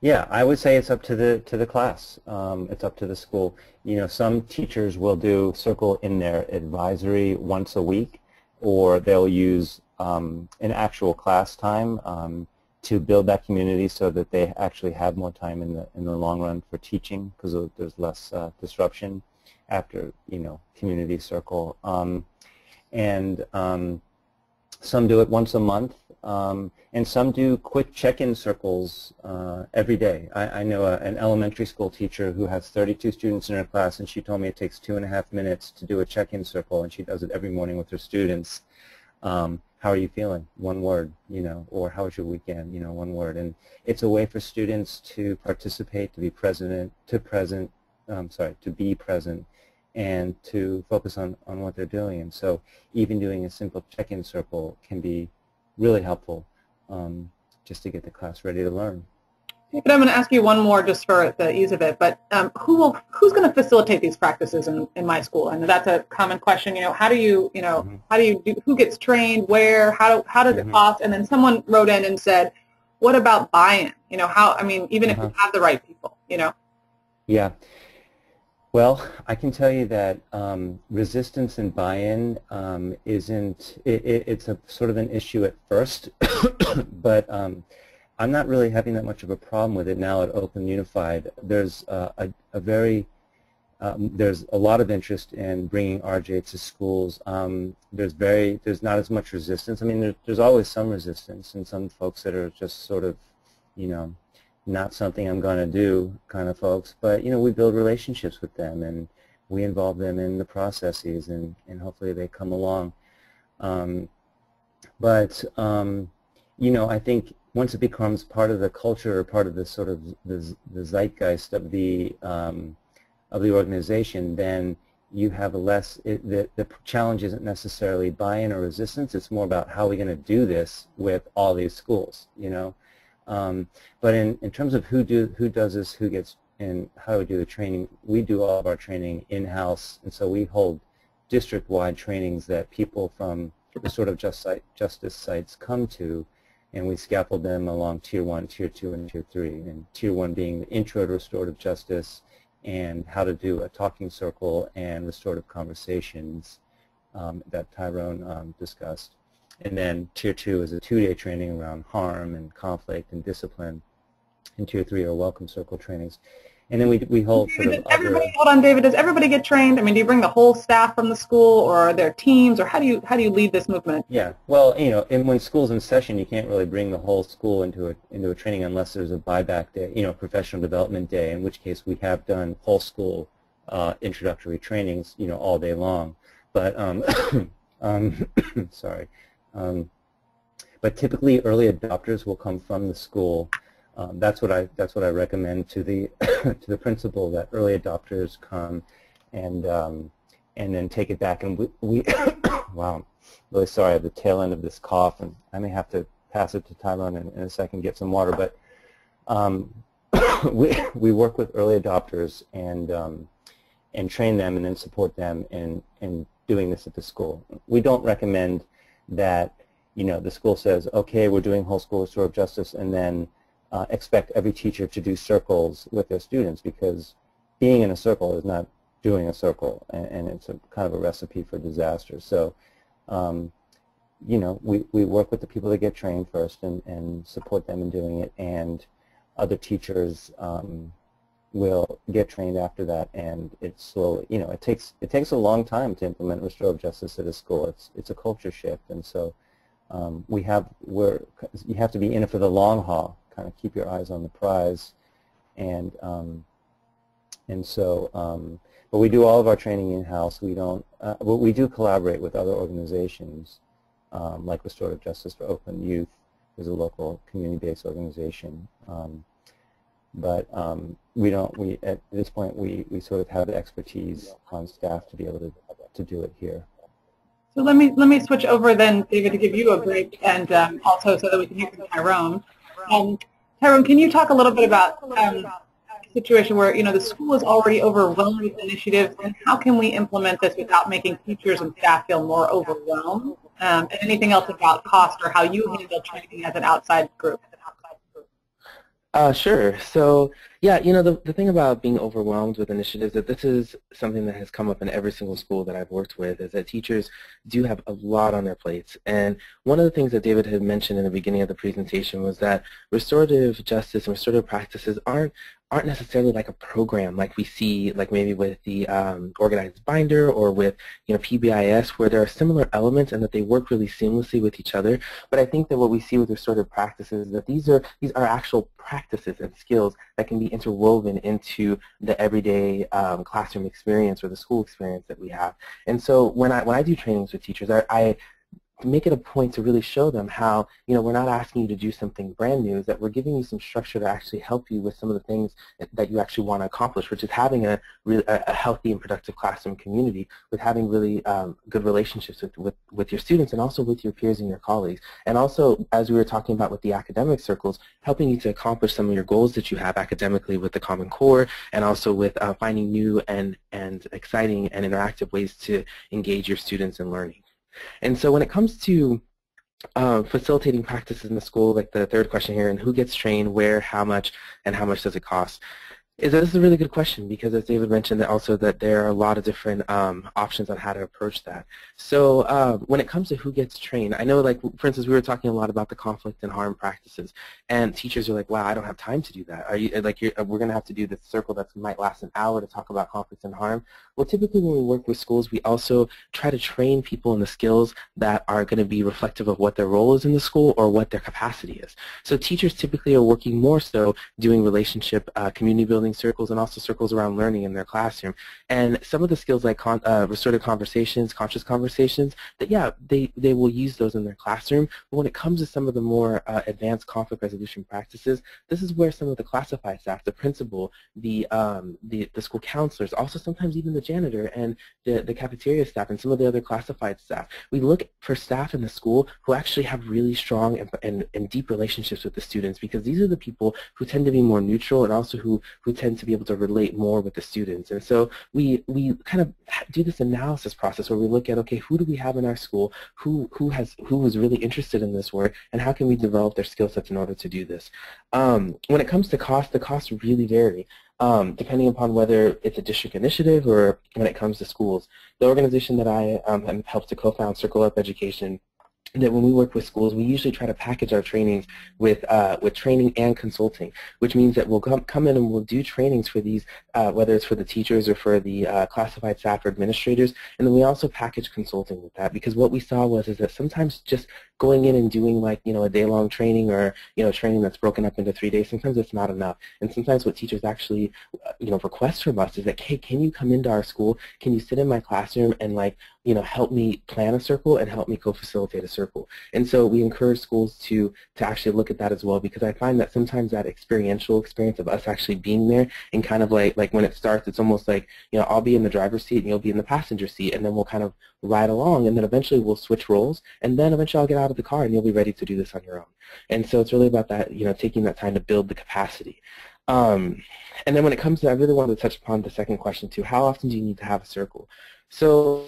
S2: Yeah, I would say it's up to the to the class. Um, it's up to the school. You know, some teachers will do circle in their advisory once a week, or they'll use um, an actual class time um, to build that community so that they actually have more time in the in the long run for teaching because there's less uh, disruption after you know community circle. Um, and um, some do it once a month, um, and some do quick check-in circles uh, every day. I, I know a, an elementary school teacher who has 32 students in her class, and she told me it takes two and a half minutes to do a check-in circle, and she does it every morning with her students. Um, how are you feeling? One word, you know, or how was your weekend? You know, one word. And it's a way for students to participate, to be present, to present, um, sorry, to be present and to focus on, on what they're doing. And so even doing a simple check-in circle can be really helpful um, just to get the class ready to learn.
S1: But I'm going to ask you one more just for the ease of it. But um, who will, who's going to facilitate these practices in, in my school? And that's a common question. You know, how do you, you know, mm-hmm. how do you do, who gets trained, where, how, do, how does mm-hmm. it cost? And then someone wrote in and said, what about buy-in? You know, how, I mean, even uh-huh. if you have the right people, you know?
S2: Yeah. Well, I can tell you that um, resistance and buy-in um, isn't, it, it, it's a sort of an issue at first, but um, I'm not really having that much of a problem with it now at Oakland Unified. There's uh, a, a, very, um, there's a lot of interest in bringing RJ to schools. Um, there's very, there's not as much resistance. I mean, there, there's always some resistance and some folks that are just sort of, you know, not something I'm going to do kind of folks. But, you know, we build relationships with them and we involve them in the processes and, and hopefully they come along. Um, but, um, you know, I think once it becomes part of the culture or part of the sort of the, the zeitgeist of the, um, of the organization, then you have a less, it, the, the challenge isn't necessarily buy-in or resistance, it's more about how are we going to do this with all these schools, you know. Um, but in, in terms of who do who does this, who gets and how we do the training, we do all of our training in-house, and so we hold district-wide trainings that people from the sort of just site, justice sites come to, and we scaffold them along Tier 1, Tier 2, and Tier 3. And Tier 1 being the intro to restorative justice and how to do a talking circle and restorative conversations um, that Tyrone um, discussed. And then tier two is a two-day training around harm and conflict and discipline. And tier three are welcome circle trainings. And then we, we hold sort of
S1: everybody,
S2: other,
S1: hold on, David. Does everybody get trained? I mean, do you bring the whole staff from the school, or are there teams, or how do you how do you lead this movement?
S2: Yeah, well, you know, and when school's in session, you can't really bring the whole school into a into a training unless there's a buyback day, you know, professional development day. In which case, we have done whole school uh, introductory trainings, you know, all day long. But um, um, sorry, um, but typically, early adopters will come from the school. Um, that's what I that's what I recommend to the to the principal that early adopters come and um, and then take it back. And we, we wow, really sorry I have the tail end of this cough, and I may have to pass it to Tyrone in, in a second, get some water. But um, we we work with early adopters and um, and train them, and then support them in in doing this at the school. We don't recommend that you know the school says, okay, we're doing whole school restorative justice, and then uh, expect every teacher to do circles with their students because being in a circle is not doing a circle, and, and it's a kind of a recipe for disaster. So, um, you know, we, we work with the people that get trained first and, and support them in doing it, and other teachers um, will get trained after that, and it's slowly, you know, it takes it takes a long time to implement restorative justice at a school. It's it's a culture shift, and so um, we have we're you have to be in it for the long haul. Kind of keep your eyes on the prize, and um, and so. Um, but we do all of our training in house. We don't. Uh, but we do collaborate with other organizations, um, like Restorative Justice for Oakland Youth, is a local community-based organization. Um, but um, we don't. We at this point we we sort of have the expertise on staff to be able to to do it here.
S1: So let me let me switch over then, David, to give you a break, and um, also so that we can hear from Tyrone. Um, Tyrone, can you talk a little bit about um, situation where, you know, the school is already overwhelmed with initiatives, and how can we implement this without making teachers and staff feel more overwhelmed? Um, and anything else about cost or how you handle training as an outside group?
S3: Uh, sure. So yeah, you know, the, the thing about being overwhelmed with initiatives, that this is something that has come up in every single school that I've worked with, is that teachers do have a lot on their plates. And one of the things that David had mentioned in the beginning of the presentation was that restorative justice and restorative practices aren't aren't necessarily like a program like we see like maybe with the um, organized binder or with you know PBIS where there are similar elements and that they work really seamlessly with each other. But I think that what we see with restorative practices is that these are these are actual practices and skills that can be interwoven into the everyday um, classroom experience or the school experience that we have. And so when I when I do trainings with teachers, I, I make it a point to really show them how, you know, we're not asking you to do something brand new, is that we're giving you some structure to actually help you with some of the things that you actually want to accomplish, which is having a, really, a healthy and productive classroom community with having really um, good relationships with, with, with your students and also with your peers and your colleagues. And also, as we were talking about with the academic circles, helping you to accomplish some of your goals that you have academically with the Common Core and also with uh, finding new and, and exciting and interactive ways to engage your students in learning. And so when it comes to uh, facilitating practices in the school, like the third question here, and who gets trained, where, how much, and how much does it cost? Is this is a really good question because as David mentioned that also that there are a lot of different um, options on how to approach that. So uh, when it comes to who gets trained, I know like for instance we were talking a lot about the conflict and harm practices and teachers are like wow I don't have time to do that. Are you like we're going to have to do this circle that might last an hour to talk about conflict and harm. Well typically when we work with schools we also try to train people in the skills that are going to be reflective of what their role is in the school or what their capacity is. So teachers typically are working more so doing relationship uh, community building circles and also circles around learning in their classroom. And some of the skills like con uh, restorative conversations, conscious conversations, that yeah, they, they will use those in their classroom. But when it comes to some of the more uh, advanced conflict resolution practices, this is where some of the classified staff, the principal, the, um, the, the school counselors, also sometimes even the janitor and the, the cafeteria staff and some of the other classified staff, we look for staff in the school who actually have really strong and, and, and deep relationships with the students because these are the people who tend to be more neutral and also who, who tend to be able to relate more with the students. And so we, we kind of do this analysis process where we look at, okay, who do we have in our school, who, who, has, who is really interested in this work, and how can we develop their skill sets in order to do this. Um, when it comes to cost, the costs really vary. Um, depending upon whether it's a district initiative or when it comes to schools. The organization that I um, helped to co-found, Circle Up Education, that when we work with schools, we usually try to package our trainings with uh, with training and consulting, which means that we'll come, come in and we'll do trainings for these, uh, whether it's for the teachers or for the uh, classified staff or administrators, and then we also package consulting with that because what we saw was is that sometimes just going in and doing like you know a day-long training or you know training that's broken up into three days, sometimes it's not enough, and sometimes what teachers actually uh, you know request from us is that hey, can you come into our school? Can you sit in my classroom and like you know help me plan a circle and help me co-facilitate a circle? And so we encourage schools to, to actually look at that as well because I find that sometimes that experiential experience of us actually being there and kind of like, like when it starts, it's almost like, you know, I'll be in the driver's seat and you'll be in the passenger seat and then we'll kind of ride along and then eventually we'll switch roles and then eventually I'll get out of the car and you'll be ready to do this on your own. And so it's really about that, you know, taking that time to build the capacity. Um, and then when it comes to, I really wanted to touch upon the second question too, how often do you need to have a circle? So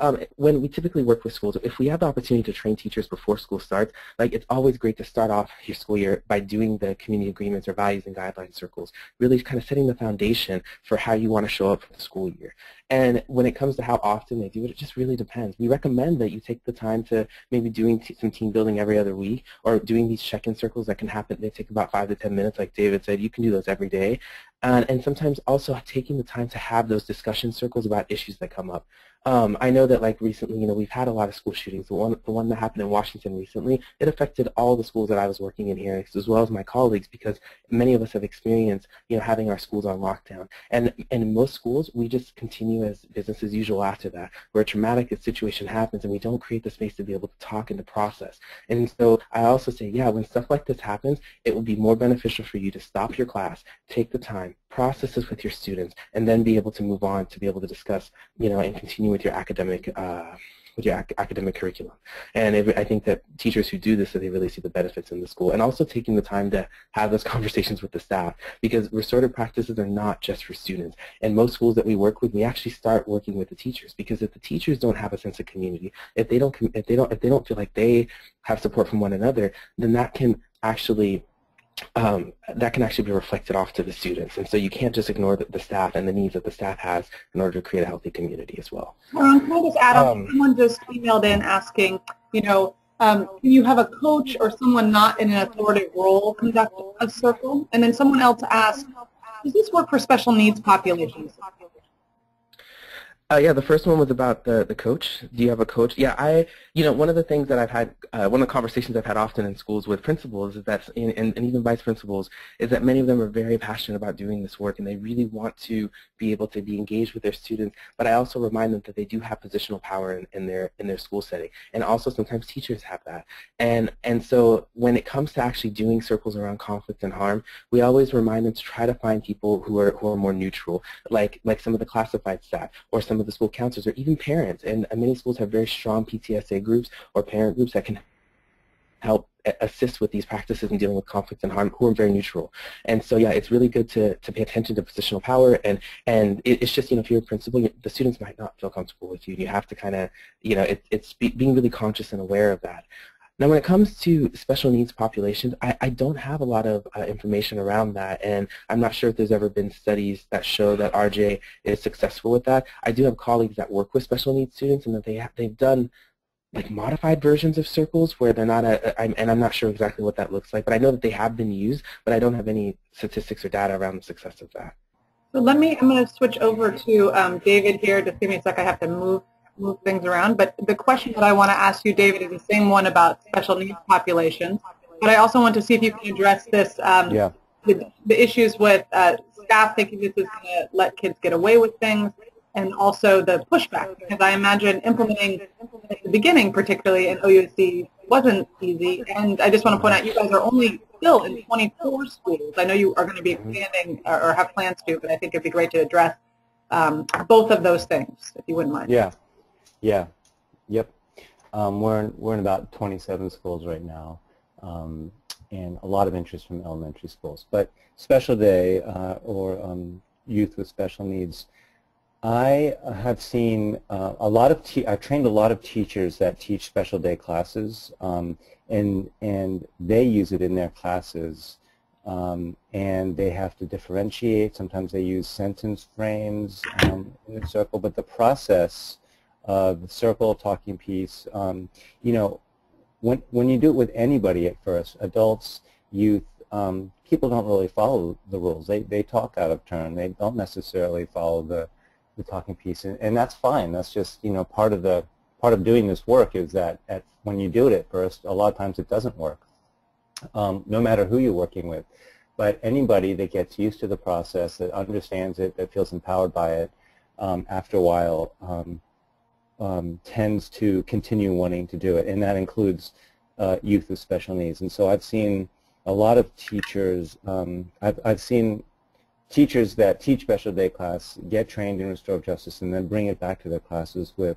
S3: um, when we typically work with schools, if we have the opportunity to train teachers before school starts, like it's always great to start off your school year by doing the community agreements or values and guidelines circles, really kind of setting the foundation for how you want to show up for the school year. And when it comes to how often they do it, it just really depends. We recommend that you take the time to maybe doing some team building every other week or doing these check-in circles that can happen. They take about five to 10 minutes, like David said. You can do those every day. And, and sometimes also taking the time to have those discussion circles about issues that come up. Um, I know that like recently, you know, we've had a lot of school shootings. The one, the one that happened in Washington recently, it affected all the schools that I was working in here, as well as my colleagues, because many of us have experienced, you know, having our schools on lockdown. And, and in most schools, we just continue as business as usual after that, where a traumatic situation happens and we don't create the space to be able to talk and to process. And so I also say, yeah, when stuff like this happens, it will be more beneficial for you to stop your class, take the time, process this with your students, and then be able to move on to be able to discuss, you know, and continue with your academic uh, with your ac academic curriculum. And I think that teachers who do this, they really see the benefits in the school. And also taking the time to have those conversations with the staff because restorative practices are not just for students. And most schools that we work with, we actually start working with the teachers because if the teachers don't have a sense of community, if they don't, if they don't, if they don't feel like they have support from one another, then that can actually um, that can actually be reflected off to the students. And so you can't just ignore the, the, staff and the needs that the staff has in order to create a healthy community as well.
S1: Um, can I just add? Um, someone just emailed in asking, you know, um, can you have a coach or someone not in an authoritative role conduct a circle? And then someone else asked, does this work for special needs populations?
S3: Uh, yeah, the first one was about the, the coach. Do you have a coach? Yeah, I, you know, one of the things that I've had, uh, one of the conversations I've had often in schools with principals is that, and, and even vice principals, is that many of them are very passionate about doing this work and they really want to be able to be engaged with their students, but I also remind them that they do have positional power in, in their in their school setting. And also sometimes teachers have that. And and so when it comes to actually doing circles around conflict and harm, we always remind them to try to find people who are who are more neutral, like like some of the classified staff or some of the school counselors or even parents. And uh, many schools have very strong PTSA groups or parent groups that can help assist with these practices in dealing with conflict and harm who are very neutral. And so yeah, it's really good to, to pay attention to positional power and, and it, it's just, you know, if you're a principal, the students might not feel comfortable with you. You have to kind of, you know, it, it's be, being really conscious and aware of that. Now, when it comes to special needs populations, I, I don't have a lot of uh, information around that, and I'm not sure if there's ever been studies that show that RJ is successful with that. I do have colleagues that work with special needs students, and that they have, they've done like modified versions of circles where they're not a, I'm, and I'm not sure exactly what that looks like, but I know that they have been used, but I don't have any statistics or data around the success of that.
S1: So let me, I'm going to switch over to um, David here. Just give me a sec. I have to move move things around. But the question that I want to ask you, David, is the same one about special needs populations. But I also want to see if you can address this, um,
S2: yeah.
S1: the, the issues with uh, staff thinking this is going to let kids get away with things, and also the pushback, because I imagine implementing at the beginning, particularly in OUSD, wasn't easy. And I just want to point out, you guys are only still in 24 schools. I know you are going to be expanding or, or have plans to, but I think it'd be great to address um, both of those things, if you wouldn't mind.
S2: Yeah, yeah, yep. Um, we're in, we're in about 27 schools right now, um, and a lot of interest from elementary schools. But special day uh, or um, youth with special needs I have seen uh, a lot of, I've trained a lot of teachers that teach special day classes, um, and, and they use it in their classes, um, and they have to differentiate. Sometimes they use sentence frames um, in the circle, but the process of the circle talking piece, um, you know, when, when you do it with anybody at first, adults, youth, um, people don't really follow the rules. They, they talk out of turn. They don't necessarily follow the the talking piece, and, and that's fine. That's just you know part of the part of doing this work is that at, when you do it at first, a lot of times it doesn't work, um, no matter who you're working with. But anybody that gets used to the process, that understands it, that feels empowered by it, um, after a while um, tends to continue wanting to do it, and that includes uh, youth with special needs. And so I've seen a lot of teachers, um, I've, I've seen teachers that teach special day class get trained in restorative justice and then bring it back to their classes with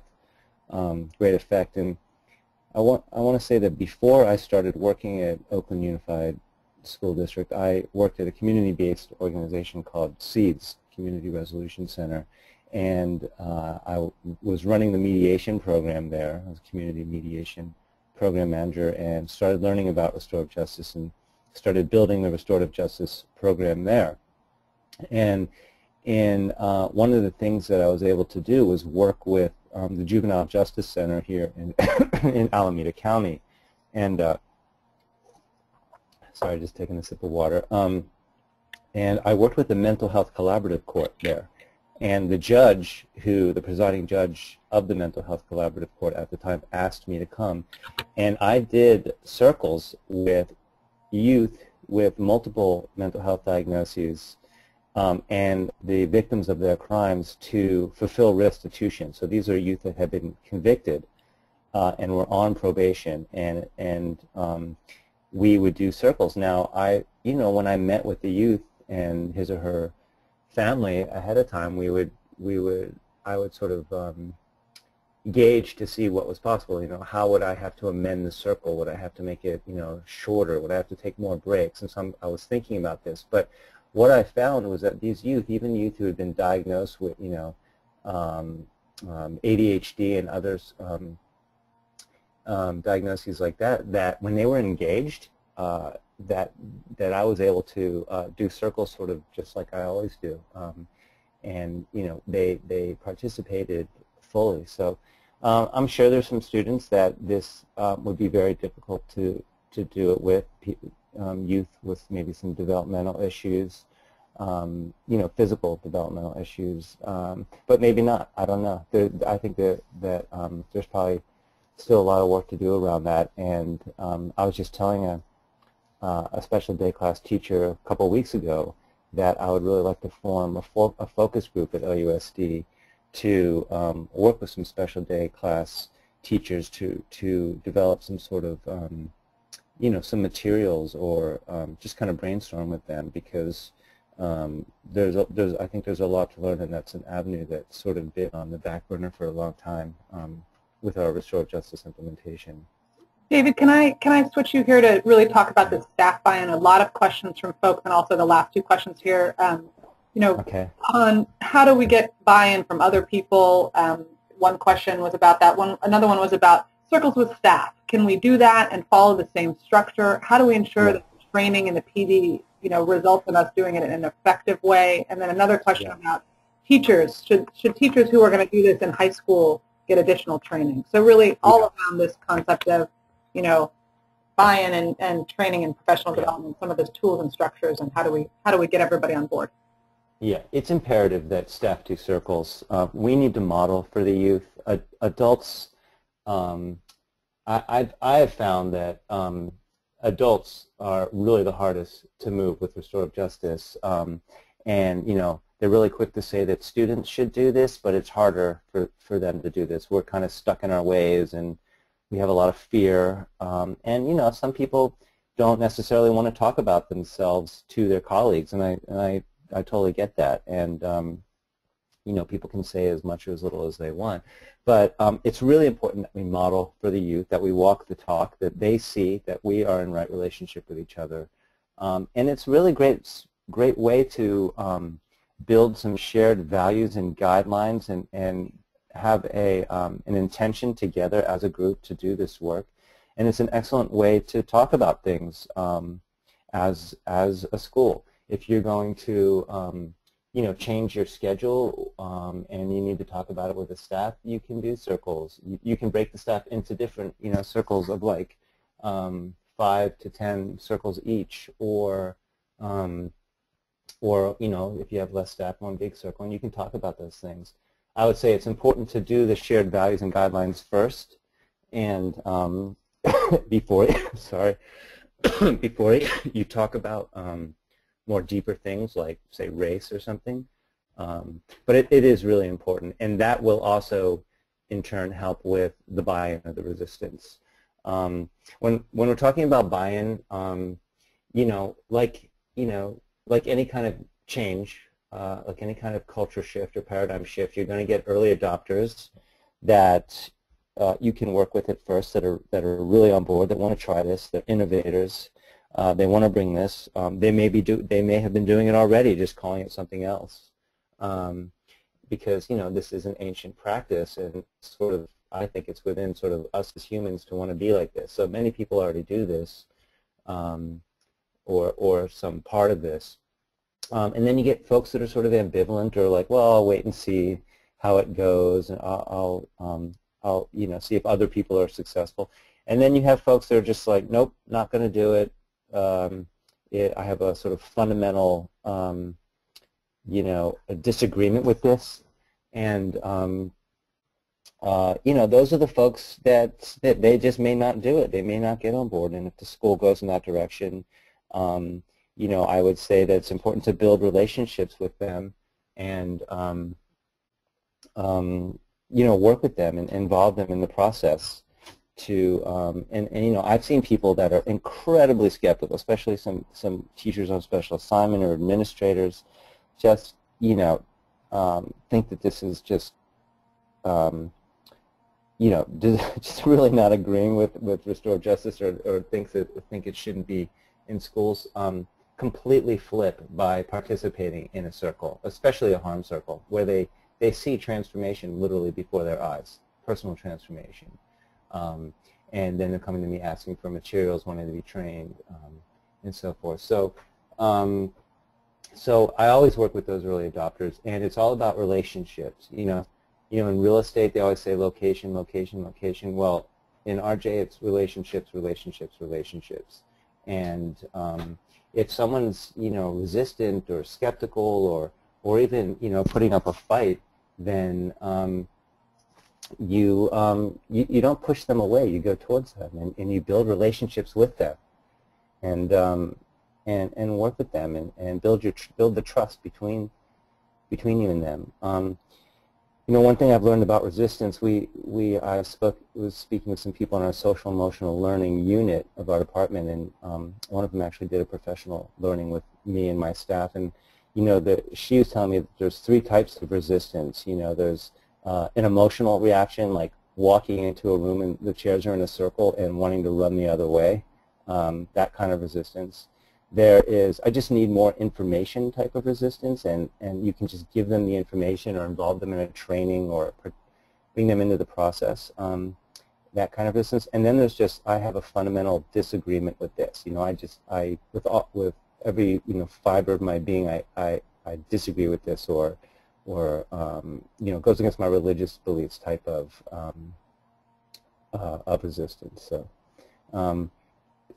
S2: um, great effect. And I want, I want to say that before I started working at Oakland Unified School District, I worked at a community-based organization called SEEDS, Community Resolution Center, and uh, I was running the mediation program there. I was community mediation program manager and started learning about restorative justice and started building the restorative justice program there. And and uh, one of the things that I was able to do was work with um, the Juvenile Justice Center here in, in Alameda County. And, uh, sorry, just taking a sip of water. Um, and I worked with the Mental Health Collaborative Court there. And the judge, who, the presiding judge of the Mental Health Collaborative Court at the time, asked me to come. And I did circles with youth with multiple mental health diagnoses um, and the victims of their crimes to fulfill restitution. So these are youth that have been convicted uh, and were on probation, and and um, we would do circles. Now, I, you know, when I met with the youth and his or her family ahead of time, we would we would I would sort of um, gauge to see what was possible. You know, how would I have to amend the circle? Would I have to make it you know shorter? Would I have to take more breaks? And some I was thinking about this, but what I found was that these youth, even youth who had been diagnosed with you know um, um, ADHD and others um, um, diagnoses like that, that when they were engaged, uh, that that I was able to uh, do circles sort of just like I always do, um, and you know they they participated fully. So uh, I'm sure there's some students that this um, would be very difficult to to do it with um, youth with maybe some developmental issues, um, you know, physical developmental issues, um, but maybe not. I don't know. There, I think that that um, there's probably still a lot of work to do around that. And um, I was just telling a uh, a special day class teacher a couple weeks ago that I would really like to form a, fo a focus group at OUSD to um, work with some special day class teachers to to develop some sort of um, you know some materials or um, just kind of brainstorm with them because um, there's a, there's I think there's a lot to learn and that's an avenue that's sort of been on the back burner for a long time um, with our restorative justice implementation.
S1: David, can I can I switch you here to really talk about the staff buy-in? A lot of questions from folks, and also the last two questions here. Um, you know,
S2: okay.
S1: on how do we get buy-in from other people? Um, one question was about that. One another one was about circles with staff. Can we do that and follow the same structure? How do we ensure yeah. that the training and the PD, you know, results in us doing it in an effective way? And then another question yeah. about teachers. Should should teachers who are going to do this in high school get additional training? So really, all yeah. around this concept of you know, buy-in and, and training and professional development, some of those tools and structures, and how do we how do we get everybody on board?
S2: Yeah, it's imperative that staff do circles. Uh, we need to model for the youth. Adults, um, I, I've, I have found that um, adults are really the hardest to move with restorative justice. Um, and, you know, they're really quick to say that students should do this, but it's harder for, for them to do this. We're kind of stuck in our ways and we have a lot of fear. Um, and, you know, some people don't necessarily want to talk about themselves to their colleagues, and I, and I, I totally get that. And, um, you know, people can say as much or as little as they want. But um, it's really important that we model for the youth, that we walk the talk, that they see that we are in right relationship with each other. Um, and it's really great, great way to um, build some shared values and guidelines and, and have a, um, an intention together as a group to do this work. And it's an excellent way to talk about things um, as, as a school. If you're going to um, you know, change your schedule um, and you need to talk about it with the staff, you can do circles. You, you can break the staff into different you know, circles of like um, five to ten circles each or um, or you know if you have less staff one big circle and you can talk about those things I would say it's important to do the shared values and guidelines first, and um, before sorry before you talk about um, more deeper things like say race or something. Um, but it, it is really important, and that will also in turn help with the buy-in of the resistance. Um, when when we're talking about buy-in, um, you know, like you know, like any kind of change, uh, like any kind of culture shift or paradigm shift, you're going to get early adopters that uh, you can work with at first that are that are really on board, that want to try this, they're innovators, uh, they want to bring this. Um, they may be do they may have been doing it already, just calling it something else, um, because you know this is an ancient practice and sort of I think it's within sort of us as humans to want to be like this. So many people already do this, um, or or some part of this. Um, and then you get folks that are sort of ambivalent or like, well, I'll wait and see how it goes, and I'll, I'll, um, I'll you know, see if other people are successful. And then you have folks that are just like, nope, not going to do it. Um, it. I have a sort of fundamental, um, you know, disagreement with this. And, um, uh, you know, those are the folks that, that they just may not do it. They may not get on board. And if the school goes in that direction, um, you know, I would say that it's important to build relationships with them and, um, um, you know, work with them and involve them in the process to, um, and, and, you know, I've seen people that are incredibly skeptical, especially some, some teachers on special assignment or administrators, just, you know, um, think that this is just, um, you know, just really not agreeing with, with restorative justice or, or thinks that, think it shouldn't be in schools, um, completely flip by participating in a circle, especially a harm circle, where they, they see transformation literally before their eyes, personal transformation. Um, and then they're coming to me asking for materials, wanting to be trained, um, and so forth. So, um, so I always work with those early adopters, and it's all about relationships. You know, you know, in real estate, they always say location, location, location. Well, in RJ, it's relationships, relationships, relationships. And um, if someone's, you know, resistant or skeptical or, or even, you know, putting up a fight, then um, you, um, you, you don't push them away. You go towards them and, and you build relationships with them and, um, and, and work with them and, and build, your, build the trust between, between you and them. You know, one thing I've learned about resistance, we, we I spoke, was speaking with some people in our social emotional learning unit of our department, and um, one of them actually did a professional learning with me and my staff, and you know, the, she was telling me that there's three types of resistance. You know, there's uh, an emotional reaction, like walking into a room and the chairs are in a circle and wanting to run the other way, um, that kind of resistance. There is, I just need more information type of resistance, and, and you can just give them the information or involve them in a training or bring them into the process, um, that kind of resistance. And then there's just, I have a fundamental disagreement with this. You know, I just, I, with, all, with every, you know, fiber of my being, I, I, I disagree with this or, or um, you know, goes against my religious beliefs type of, um, uh, of resistance. So, um,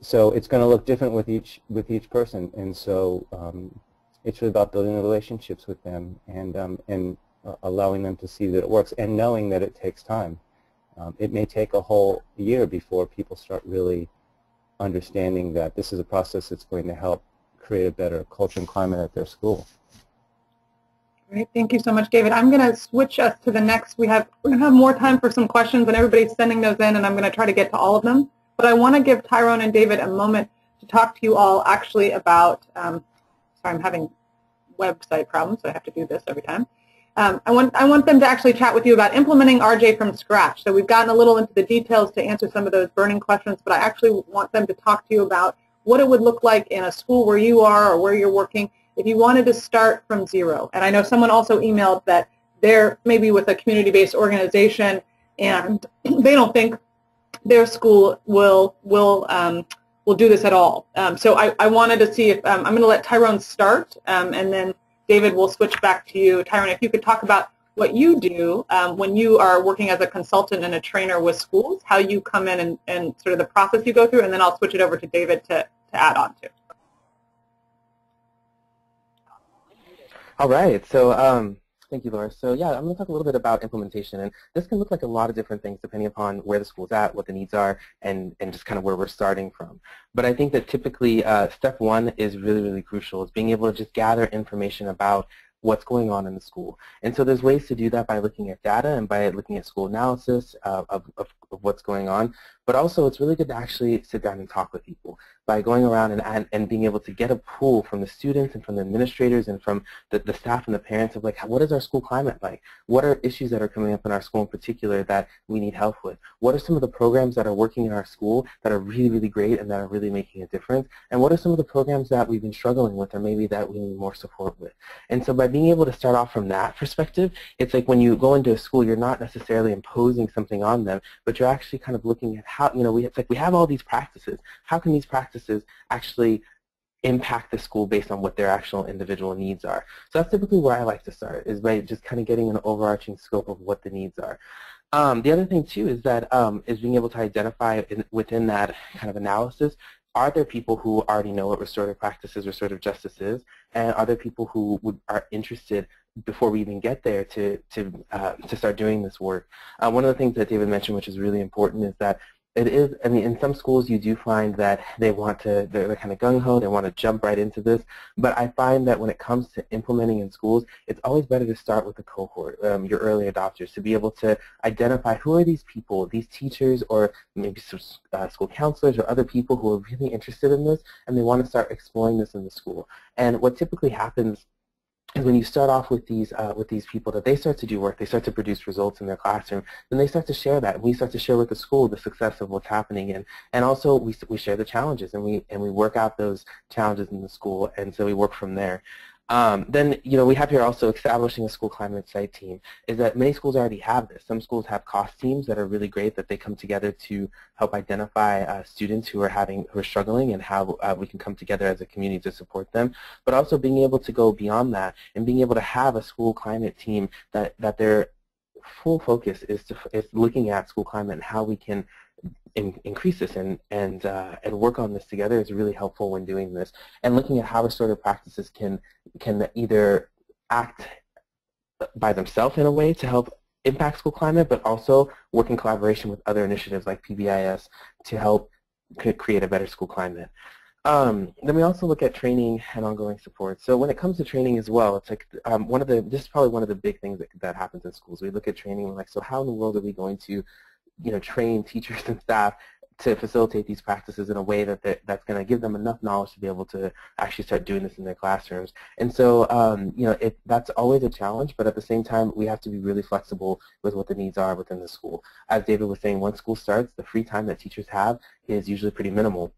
S2: so it's going to look different with each with each person, and so um, it's really about building the relationships with them and um, and uh, allowing them to see that it works, and knowing that it takes time. Um, it may take a whole year before people start really understanding that this is a process that's going to help create a better culture and climate at their school.
S1: Great, thank you so much, David. I'm going to switch us to the next. We have we're going to have more time for some questions, and everybody's sending those in, and I'm going to try to get to all of them. But I want to give Tyrone and David a moment to talk to you all actually about, um, sorry, I'm having website problems, so I have to do this every time. Um, I, want, I want them to actually chat with you about implementing RJ from scratch. So we've gotten a little into the details to answer some of those burning questions, but I actually want them to talk to you about what it would look like in a school where you are or where you're working if you wanted to start from zero. And I know someone also emailed that they're maybe with a community-based organization and they don't think their school will will um, will do this at all. Um, so I, I wanted to see if um, I'm going to let Tyrone start, um, and then David will switch back to you. Tyrone, if you could talk about what you do um, when you are working as a consultant and a trainer with schools, how you come in and, and sort of the process you go through, and then I'll switch it over to David to, to add on to.
S3: All right. So Thank you, Laura. So yeah, I'm going to talk a little bit about implementation, and this can look like a lot of different things depending upon where the school's at, what the needs are, and, and just kind of where we're starting from. But I think that typically uh, step one is really, really crucial, is being able to just gather information about what's going on in the school. And so there's ways to do that by looking at data and by looking at school analysis uh, of, of, of, what's going on. But also it's really good to actually sit down and talk with people by going around and, and, and being able to get a pool from the students and from the administrators and from the, the staff and the parents of like, what is our school climate like? What are issues that are coming up in our school in particular that we need help with? What are some of the programs that are working in our school that are really, really great and that are really making a difference? And what are some of the programs that we've been struggling with or maybe that we need more support with? And so by being able to start off from that perspective, it's like when you go into a school, you're not necessarily imposing something on them, but you're actually kind of looking at how, you know, we, it's like we have all these practices. How can these practices actually impact the school based on what their actual individual needs are. So that's typically where I like to start, is by just kind of getting an overarching scope of what the needs are. Um, the other thing too is that um, is being able to identify in, within that kind of analysis, are there people who already know what restorative practices, restorative justice is, and are there people who would, are interested before we even get there to to uh, to start doing this work. Uh, one of the things that David mentioned, which is really important, is that it is, I mean, in some schools you do find that they want to, they're, kind of gung-ho, they want to jump right into this, but I find that when it comes to implementing in schools, it's always better to start with the cohort, um, your early adopters, to be able to identify who are these people, these teachers or maybe some uh, school counselors or other people who are really interested in this and they want to start exploring this in the school. And what typically happens when you start off with these uh, with these people that they start to do work, they start to produce results in their classroom, then they start to share that. We start to share with the school the success of what's happening, and and also we we share the challenges, and we and we work out those challenges in the school, and so we work from there. Um, then, you know, we have here also establishing a school climate site team, is that many schools already have this. Some schools have cost teams that are really great that they come together to help identify uh, students who are having, who are struggling and how uh, we can come together as a community to support them. But also being able to go beyond that and being able to have a school climate team that, that their full focus is, to, is looking at school climate and how we can in, increase this and and uh, and work on this together is really helpful when doing this. And looking at how restorative practices can can either act by themselves in a way to help impact school climate, but also work in collaboration with other initiatives like PBIS to help create a better school climate. Um, then we also look at training and ongoing support. So when it comes to training as well, it's like um, one of the, this is probably one of the big things that, that happens in schools. We look at training, like, so how in the world are we going to you know, train teachers and staff to facilitate these practices in a way that that's going to give them enough knowledge to be able to actually start doing this in their classrooms. And so, um, you know, it, that's always a challenge, but at the same time, we have to be really flexible with what the needs are within the school. As David was saying, once school starts, the free time that teachers have is usually pretty minimal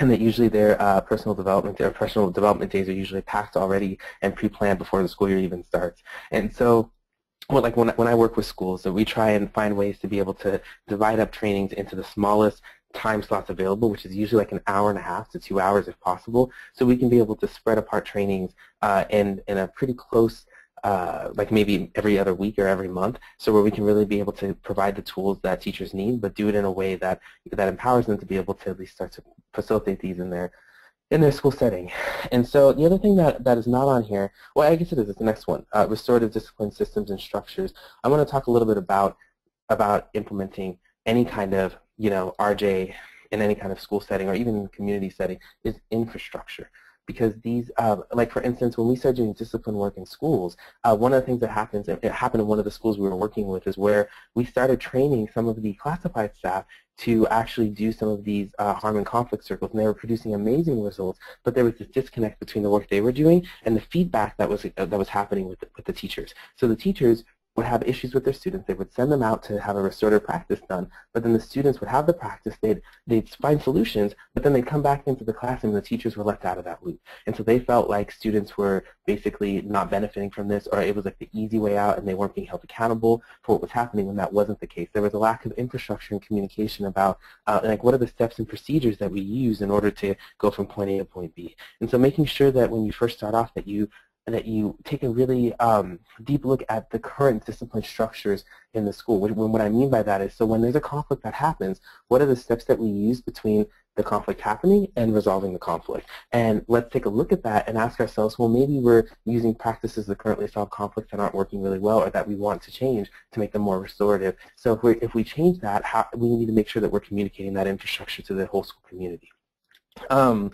S3: and that usually their uh, personal development, their professional development days are usually packed already and pre-planned before the school year even starts. And so well, like when, when I work with schools, so we try and find ways to be able to divide up trainings into the smallest time slots available, which is usually like an hour and a half to two hours if possible, so we can be able to spread apart trainings uh, in, in a pretty close, uh, like maybe every other week or every month, so where we can really be able to provide the tools that teachers need, but do it in a way that, that empowers them to be able to at least start to facilitate these in their in their school setting. And so the other thing that, that is not on here, well, I guess it is, it's the next one, uh, restorative discipline systems and structures. I want to talk a little bit about, about implementing any kind of, you know, RJ in any kind of school setting or even community setting is infrastructure because these, uh, like for instance, when we started doing discipline work in schools, uh, one of the things that happens, it happened in one of the schools we were working with, is where we started training some of the classified staff to actually do some of these uh, harm and conflict circles, and they were producing amazing results, but there was this disconnect between the work they were doing and the feedback that was, uh, that was happening with the, with the teachers. So the teachers would have issues with their students. They would send them out to have a restorative practice done, but then the students would have the practice, they'd, they'd find solutions, but then they'd come back into the classroom and the teachers were left out of that loop. And so they felt like students were basically not benefiting from this or it was like the easy way out and they weren't being held accountable for what was happening when that wasn't the case. There was a lack of infrastructure and communication about uh, like what are the steps and procedures that we use in order to go from point A to point B. And so making sure that when you first start off that you that you take a really um, deep look at the current discipline structures in the school. What, I mean by that is, so when there's a conflict that happens, what are the steps that we use between the conflict happening and resolving the conflict? And let's take a look at that and ask ourselves, well, maybe we're using practices that currently solve conflicts that aren't working really well or that we want to change to make them more restorative. So if we, if we change that, how, we need to make sure that we're communicating that infrastructure to the whole school community. Um,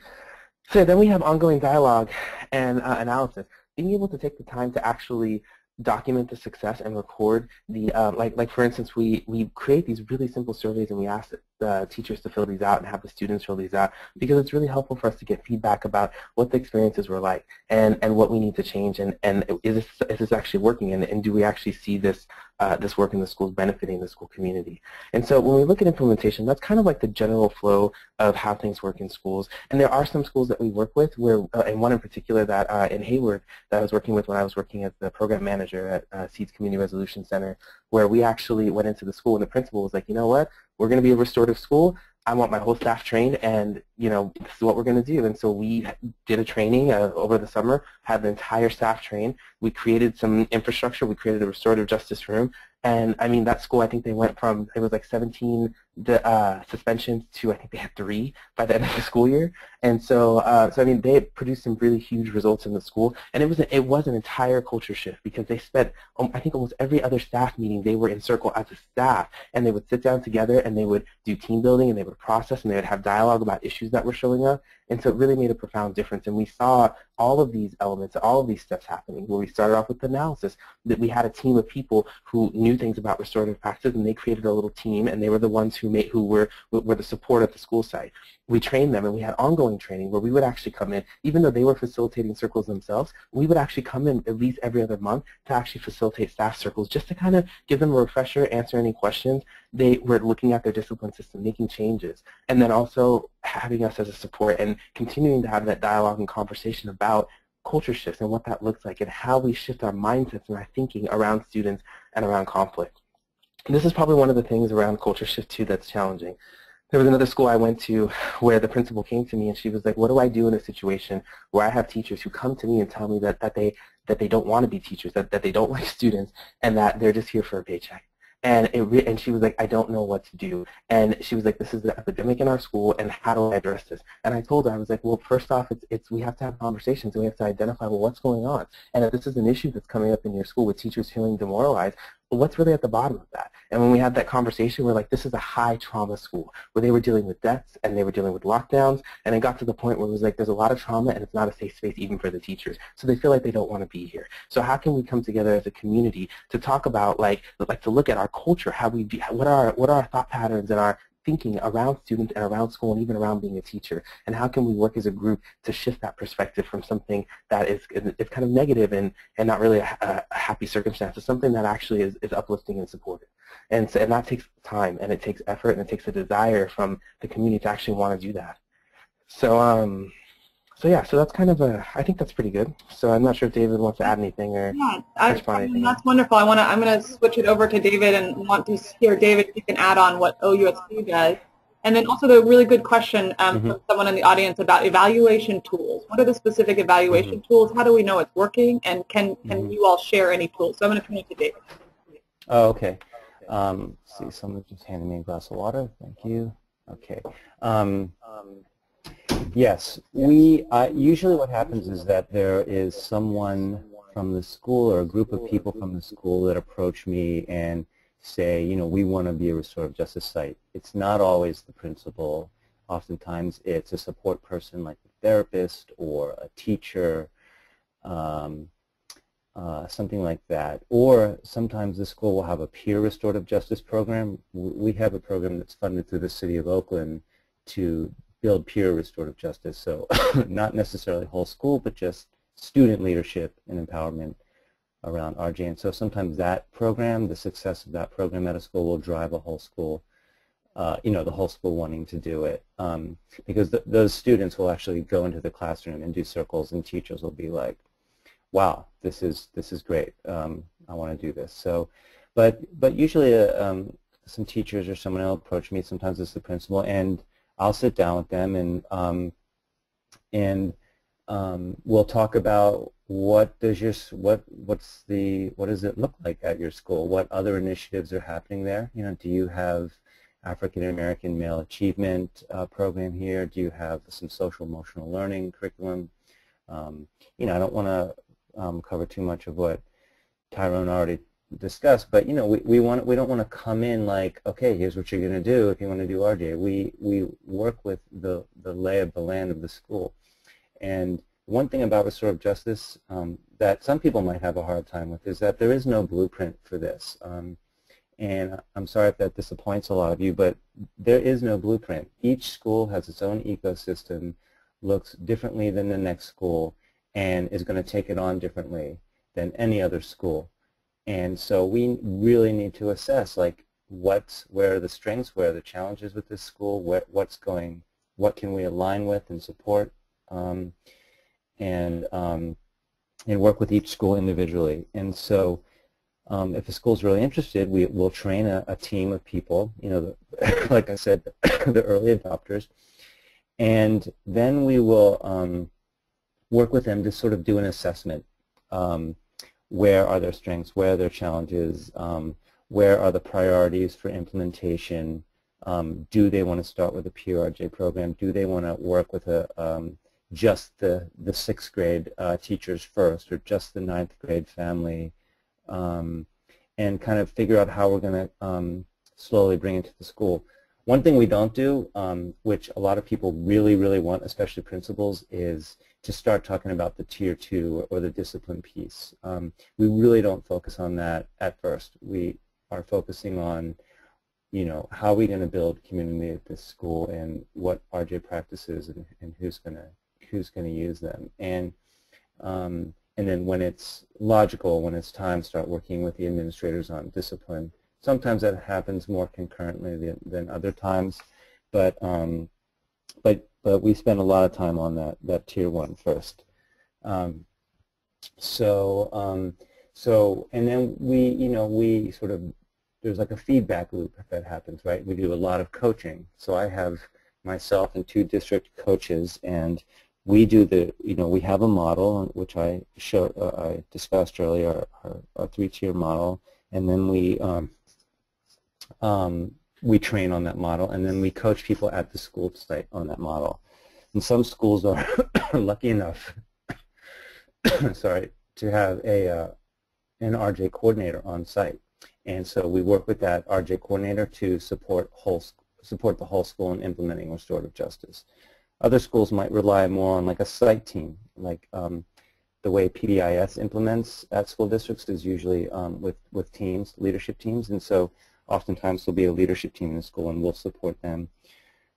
S3: so then we have ongoing dialogue and uh, analysis. Being able to take the time to actually document the success and record the, uh, like, like for instance, we, we create these really simple surveys and we ask the teachers to fill these out and have the students fill these out because it's really helpful for us to get feedback about what the experiences were like and, and what we need to change and, and is, this, is this actually working and, and do we actually see this uh, this work in the schools benefiting the school community. And so when we look at implementation, that's kind of like the general flow of how things work in schools. And there are some schools that we work with, where, uh, and one in particular that uh, in Hayward that I was working with when I was working as the program manager at uh, Seeds Community Resolution Center, where we actually went into the school and the principal was like, you know what, we're going to be a restorative school. I want my whole staff trained, and you know this is what we're going to do. And so we did a training uh, over the summer, had the entire staff trained. We created some infrastructure. We created a restorative justice room, and I mean that school. I think they went from it was like 17 uh, suspensions to I think they had three by the end of the school year. And so, uh, so I mean, they produced some really huge results in the school, and it was it was an entire culture shift because they spent um, I think almost every other staff meeting they were in circle as a staff, and they would sit down together and they would do team building and they would process and they would have dialogue about issues that were showing up, And so it really made a profound difference. And we saw all of these elements, all of these steps happening, where we started off with the analysis, that we had a team of people who knew things about restorative practices, and they created a little team, and they were the ones who made, who were, were the support at the school site. We trained them, and we had ongoing training where we would actually come in, even though they were facilitating circles themselves, we would actually come in at least every other month to actually facilitate staff circles, just to kind of give them a refresher, answer any questions. They were looking at their discipline system, making changes, and then also having us as a support and continuing to have that dialogue and conversation about culture shifts and what that looks like and how we shift our mindsets and our thinking around students and around conflict. This is probably one of the things around culture shift too that's challenging. There was another school I went to where the principal came to me and she was like, what do I do in a situation where I have teachers who come to me and tell me that, that they that they don't want to be teachers, that, that they don't like students, and that they're just here for a paycheck. And it and she was like, I don't know what to do. And she was like, this is the epidemic in our school, and how do I address this? And I told her, I was like, well, first off, it's, it's we have to have conversations, and we have to identify, well, what's going on? And if this is an issue that's coming up in your school with teachers feeling demoralized, what's really at the bottom of that? And when we had that conversation, we're like, this is a high trauma school where they were dealing with deaths and they were dealing with lockdowns. And it got to the point where it was like, there's a lot of trauma and it's not a safe space even for the teachers. So they feel like they don't want to be here. So how can we come together as a community to talk about like, like to look at our culture, how we, what are, what are our thought patterns and our thinking around students and around school and even around being a teacher? And how can we work as a group to shift that perspective from something that is, is kind of negative and, and not really a, a happy circumstance to something that actually is, is uplifting and supportive? And, so, and that takes time and it takes effort and it takes a desire from the community to actually want to do that. So um, so yeah, so that's kind of a, I think that's pretty good. So I'm not sure if David wants to add anything or
S1: yeah, I, I mean, that's wonderful. I want to, I'm going to switch it over to David and want to hear David if you can add on what OUSD does. And then also the really good question um, mm-hmm. from someone in the audience about evaluation tools. What are the specific evaluation mm-hmm. tools? How do we know it's working? And can, can mm-hmm. you all share any tools? So I'm going to turn it to David.
S2: Oh, okay. Um, see, someone just handed me a glass of water. Thank you. Okay. Um, um, Yes, we uh, usually what happens is that there is someone from the school or a group of people from the school that approach me and say, you know, we want to be a restorative justice site. It's not always the principal. Oftentimes it's a support person like a therapist or a teacher, um, uh, something like that. Or sometimes the school will have a peer restorative justice program. We have a program that's funded through the City of Oakland to build peer restorative justice. So not necessarily whole school, but just student leadership and empowerment around RJ. And so sometimes that program, the success of that program at a school will drive a whole school, uh, you know, the whole school wanting to do it. Um, because th those students will actually go into the classroom and do circles and teachers will be like, wow, this is, this is great. Um, I want to do this. So, but, but usually uh, um, some teachers or someone will approach me. Sometimes it's the principal. And I'll sit down with them and um, and um, we'll talk about what does your what what's the what does it look like at your school? What other initiatives are happening there? You know, do you have African American male achievement uh, program here? Do you have some social emotional learning curriculum? Um, you know, I don't want to um, cover too much of what Tyrone already discuss, but you know, we, we want we don't want to come in like, okay, here's what you're going to do if you want to do RJ. We we work with the the lay of the land of the school, and one thing about restorative justice um, that some people might have a hard time with is that there is no blueprint for this. Um, and I'm sorry if that disappoints a lot of you, but there is no blueprint. Each school has its own ecosystem, looks differently than the next school, and is going to take it on differently than any other school. And so we really need to assess like what's where are the strengths, where are the challenges with this school, what, what's going, what can we align with and support, um, and um, and work with each school individually. And so um, if a school is really interested, we will train a, a, team of people, you know, the, like I said, the early adopters, and then we will um, work with them to sort of do an assessment. Um, where are their strengths, where are their challenges, um, where are the priorities for implementation, um, do they want to start with a PRJ program, do they want to work with a, um, just the, the sixth grade uh, teachers first or just the ninth grade family um, and kind of figure out how we're going to um, slowly bring it to the school. One thing we don't do, um, which a lot of people really, really want, especially principals, is to start talking about the tier two or, the discipline piece. Um, we really don't focus on that at first. We are focusing on, you know, how are we going to build community at this school and what RJ practices and, and who's going to who's going to use them. And um, and then when it's logical, when it's time, start working with the administrators on discipline. Sometimes that happens more concurrently than, than other times, but um, but but we spend a lot of time on that that tier one first. Um, so um, so and then we you know we sort of there's like a feedback loop that happens, right? We do a lot of coaching. So I have myself and two district coaches, and we do the, you know, we have a model which I showed, uh, I discussed earlier, our, our three-tier model, and then we um, um, we train on that model, and then we coach people at the school site on that model. And some schools are lucky enough, sorry, to have a uh, an RJ coordinator on site, and so we work with that RJ coordinator to support whole support the whole school in implementing restorative justice. Other schools might rely more on like a site team, like um, the way PBIS implements at school districts is usually um, with, with teams, leadership teams, and so oftentimes there'll be a leadership team in the school and we'll support them.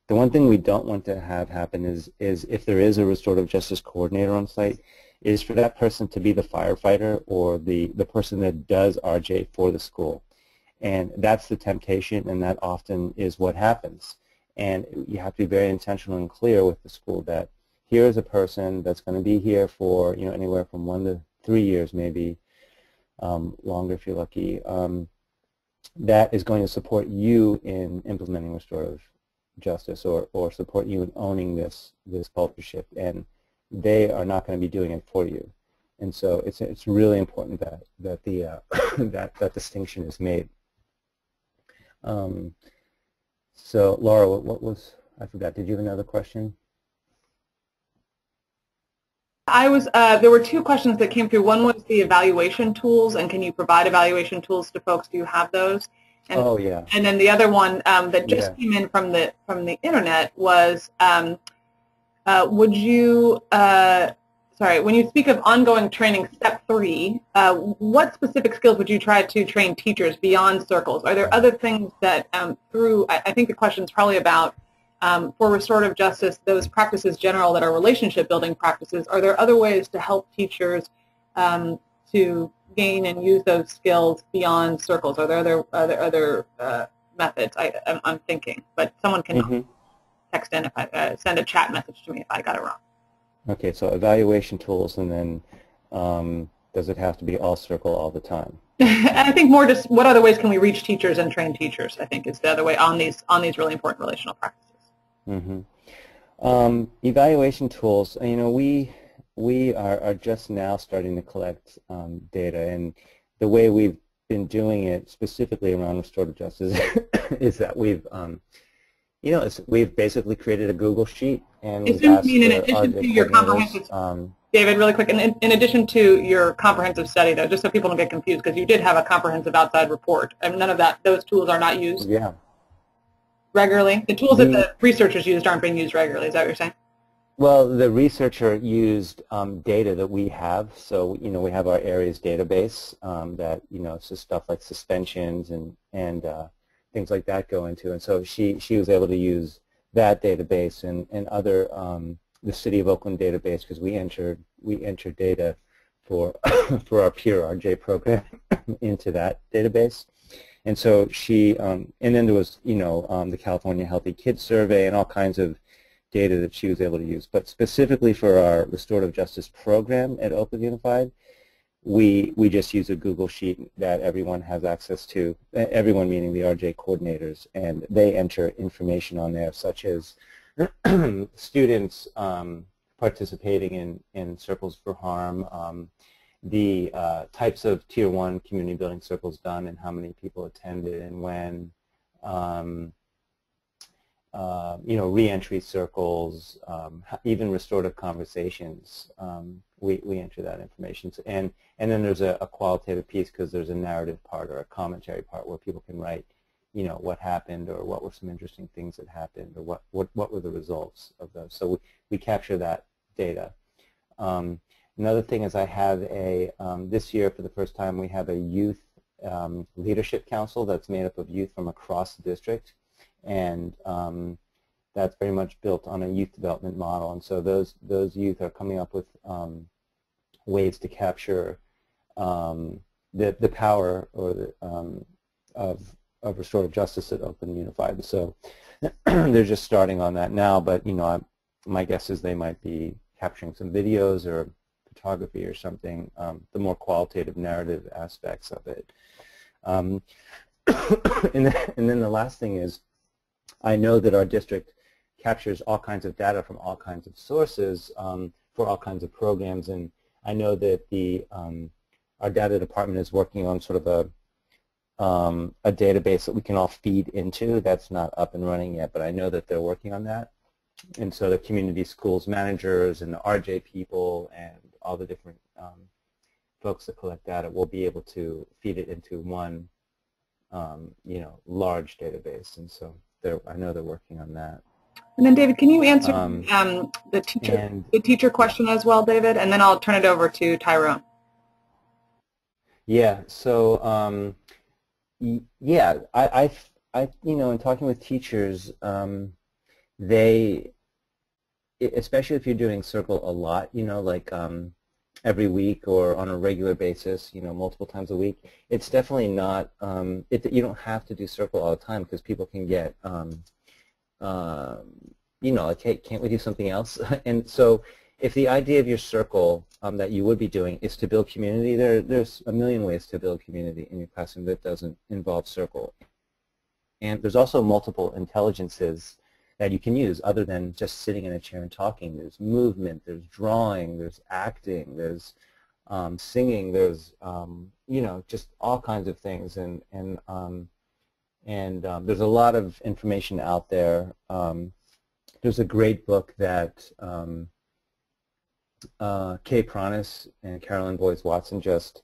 S2: The one thing we don't want to have happen is, is if there is a restorative justice coordinator on site, is for that person to be the firefighter or the, the person that does RJ for the school. And that's the temptation and that often is what happens. And you have to be very intentional and clear with the school that here is a person that's going to be here for you know anywhere from one to three years, maybe um, longer if you're lucky. Um, that is going to support you in implementing restorative justice or, or support you in owning this this culture shift and they are not going to be doing it for you and so it's it's really important that that the uh, that that distinction is made um, so Laura, what, what was, I forgot, did you have another question?
S1: I was, uh, there were two questions that came through. One was the evaluation tools, and can you provide evaluation tools to folks? Do you have those? And,
S2: oh yeah.
S1: And then the other one um, that just
S2: Yeah.
S1: came in from the from the internet was, um, uh, would you, uh, sorry, when you speak of ongoing training, step three, uh, what specific skills would you try to train teachers beyond circles? Are there other things that um, through, I, I think the question is probably about um, for restorative justice, those practices general that are relationship building practices, are there other ways to help teachers um, to gain and use those skills beyond circles? Are there other other, other uh, methods? I, I'm, I'm thinking, but someone can
S2: Mhm.
S1: text in if I uh, send a chat message to me if I got it wrong.
S2: Okay, so evaluation tools and then um, does it have to be all circle all the time?
S1: and I think more just what other ways can we reach teachers and train teachers? I think is the other way on these on these really important relational practices.
S2: Hmm Um, evaluation tools, you know, we we are, are just now starting to collect um, data, and the way we've been doing it specifically around restorative justice is that we've, um, you know, it's, we've basically created a Google sheet, and
S1: It
S2: we've
S1: seems to
S2: asked
S1: me in addition to your comprehensive-
S2: um,
S1: David, really quick, in, in addition to your comprehensive study, though, just so people don't get confused, because you did have a comprehensive outside report, and none of that, those tools are not used.
S2: Yeah,
S1: regularly. The tools that the researchers used aren't being used regularly. Is that what you're saying?
S2: Well, the researcher used um, data that we have. So, you know, we have our Aeries database um, that, you know, so stuff like suspensions and, and uh, things like that go into. And so she, she was able to use that database and, and other, um, the City of Oakland database because we entered, we entered data for, for our peer RJ program into that database. And so she, um, and then there was, you know, um, the California Healthy Kids Survey and all kinds of data that she was able to use. But specifically for our restorative justice program at Oakland Unified, we we just use a Google sheet that everyone has access to. Everyone meaning the RJ coordinators, and they enter information on there, such as students um, participating in in circles for harm, um, the uh, types of tier one community building circles done, and how many people attended and when. Um, uh, you know, reentry circles, um, even restorative conversations. Um, we, we enter that information. So- And, and then there's a, a qualitative piece because there's a narrative part or a commentary part where people can write you know, what happened or what were some interesting things that happened or what, what, what were the results of those. So we, we capture that data. Um, another thing is I have a, um, this year for the first time we have a youth um, leadership council that's made up of youth from across the district and um, that's very much built on a youth development model and so those those youth are coming up with um, ways to capture um, the the power or the, um, of of restorative justice at Oakland Unified. So they're just starting on that now, but you know, I, my guess is they might be capturing some videos or photography or something, um, the more qualitative narrative aspects of it. Um, and, then, and then the last thing is, I know that our district captures all kinds of data from all kinds of sources um, for all kinds of programs, and I know that the um, our data department is working on sort of a um, a database that we can all feed into. That's not up and running yet, but I know that they're working on that. And so the community schools managers and the RJ people and all the different um, folks that collect data will be able to feed it into one, um, you know, large database. And so I know they're working on that.
S1: And then, David, can you answer um, um, the teacher and, the teacher question as well, David? And then I'll turn it over to Tyrone.
S2: Yeah. So, um, yeah, I, I, I, you know, in talking with teachers, um, they, especially if you're doing circle a lot, you know, like um, every week or on a regular basis, you know, multiple times a week, it's definitely not, um, it, you don't have to do circle all the time because people can get, um, uh, you know, like, hey, can't we do something else? and so if the idea of your circle um, that you would be doing is to build community, there, there's a million ways to build community in your classroom that doesn't involve circle. And there's also multiple intelligences that you can use other than just sitting in a chair and talking. There's movement, there's drawing, there's acting, there's um, singing, there's, um, you know, just all kinds of things. And, and, um, and um, there's a lot of information out there. Um, there's a great book that um, uh, Kay Pranis and Carolyn Boyes Watson just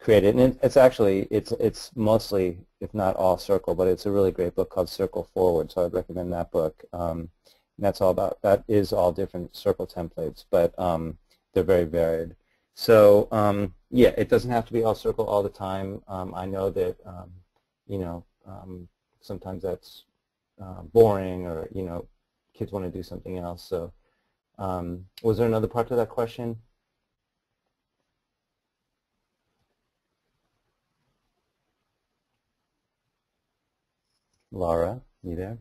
S2: created, and it's actually it's it's mostly, if not all, Circle, but it's a really great book called Circle Forward. So I'd recommend that book. Um, and that's all about that is all different Circle templates, but um, they're very varied. So um, yeah, it doesn't have to be all Circle all the time. Um, I know that um, you know um, sometimes that's uh, boring, or you know kids want to do something else. So was there another part to that question? Laura, you there?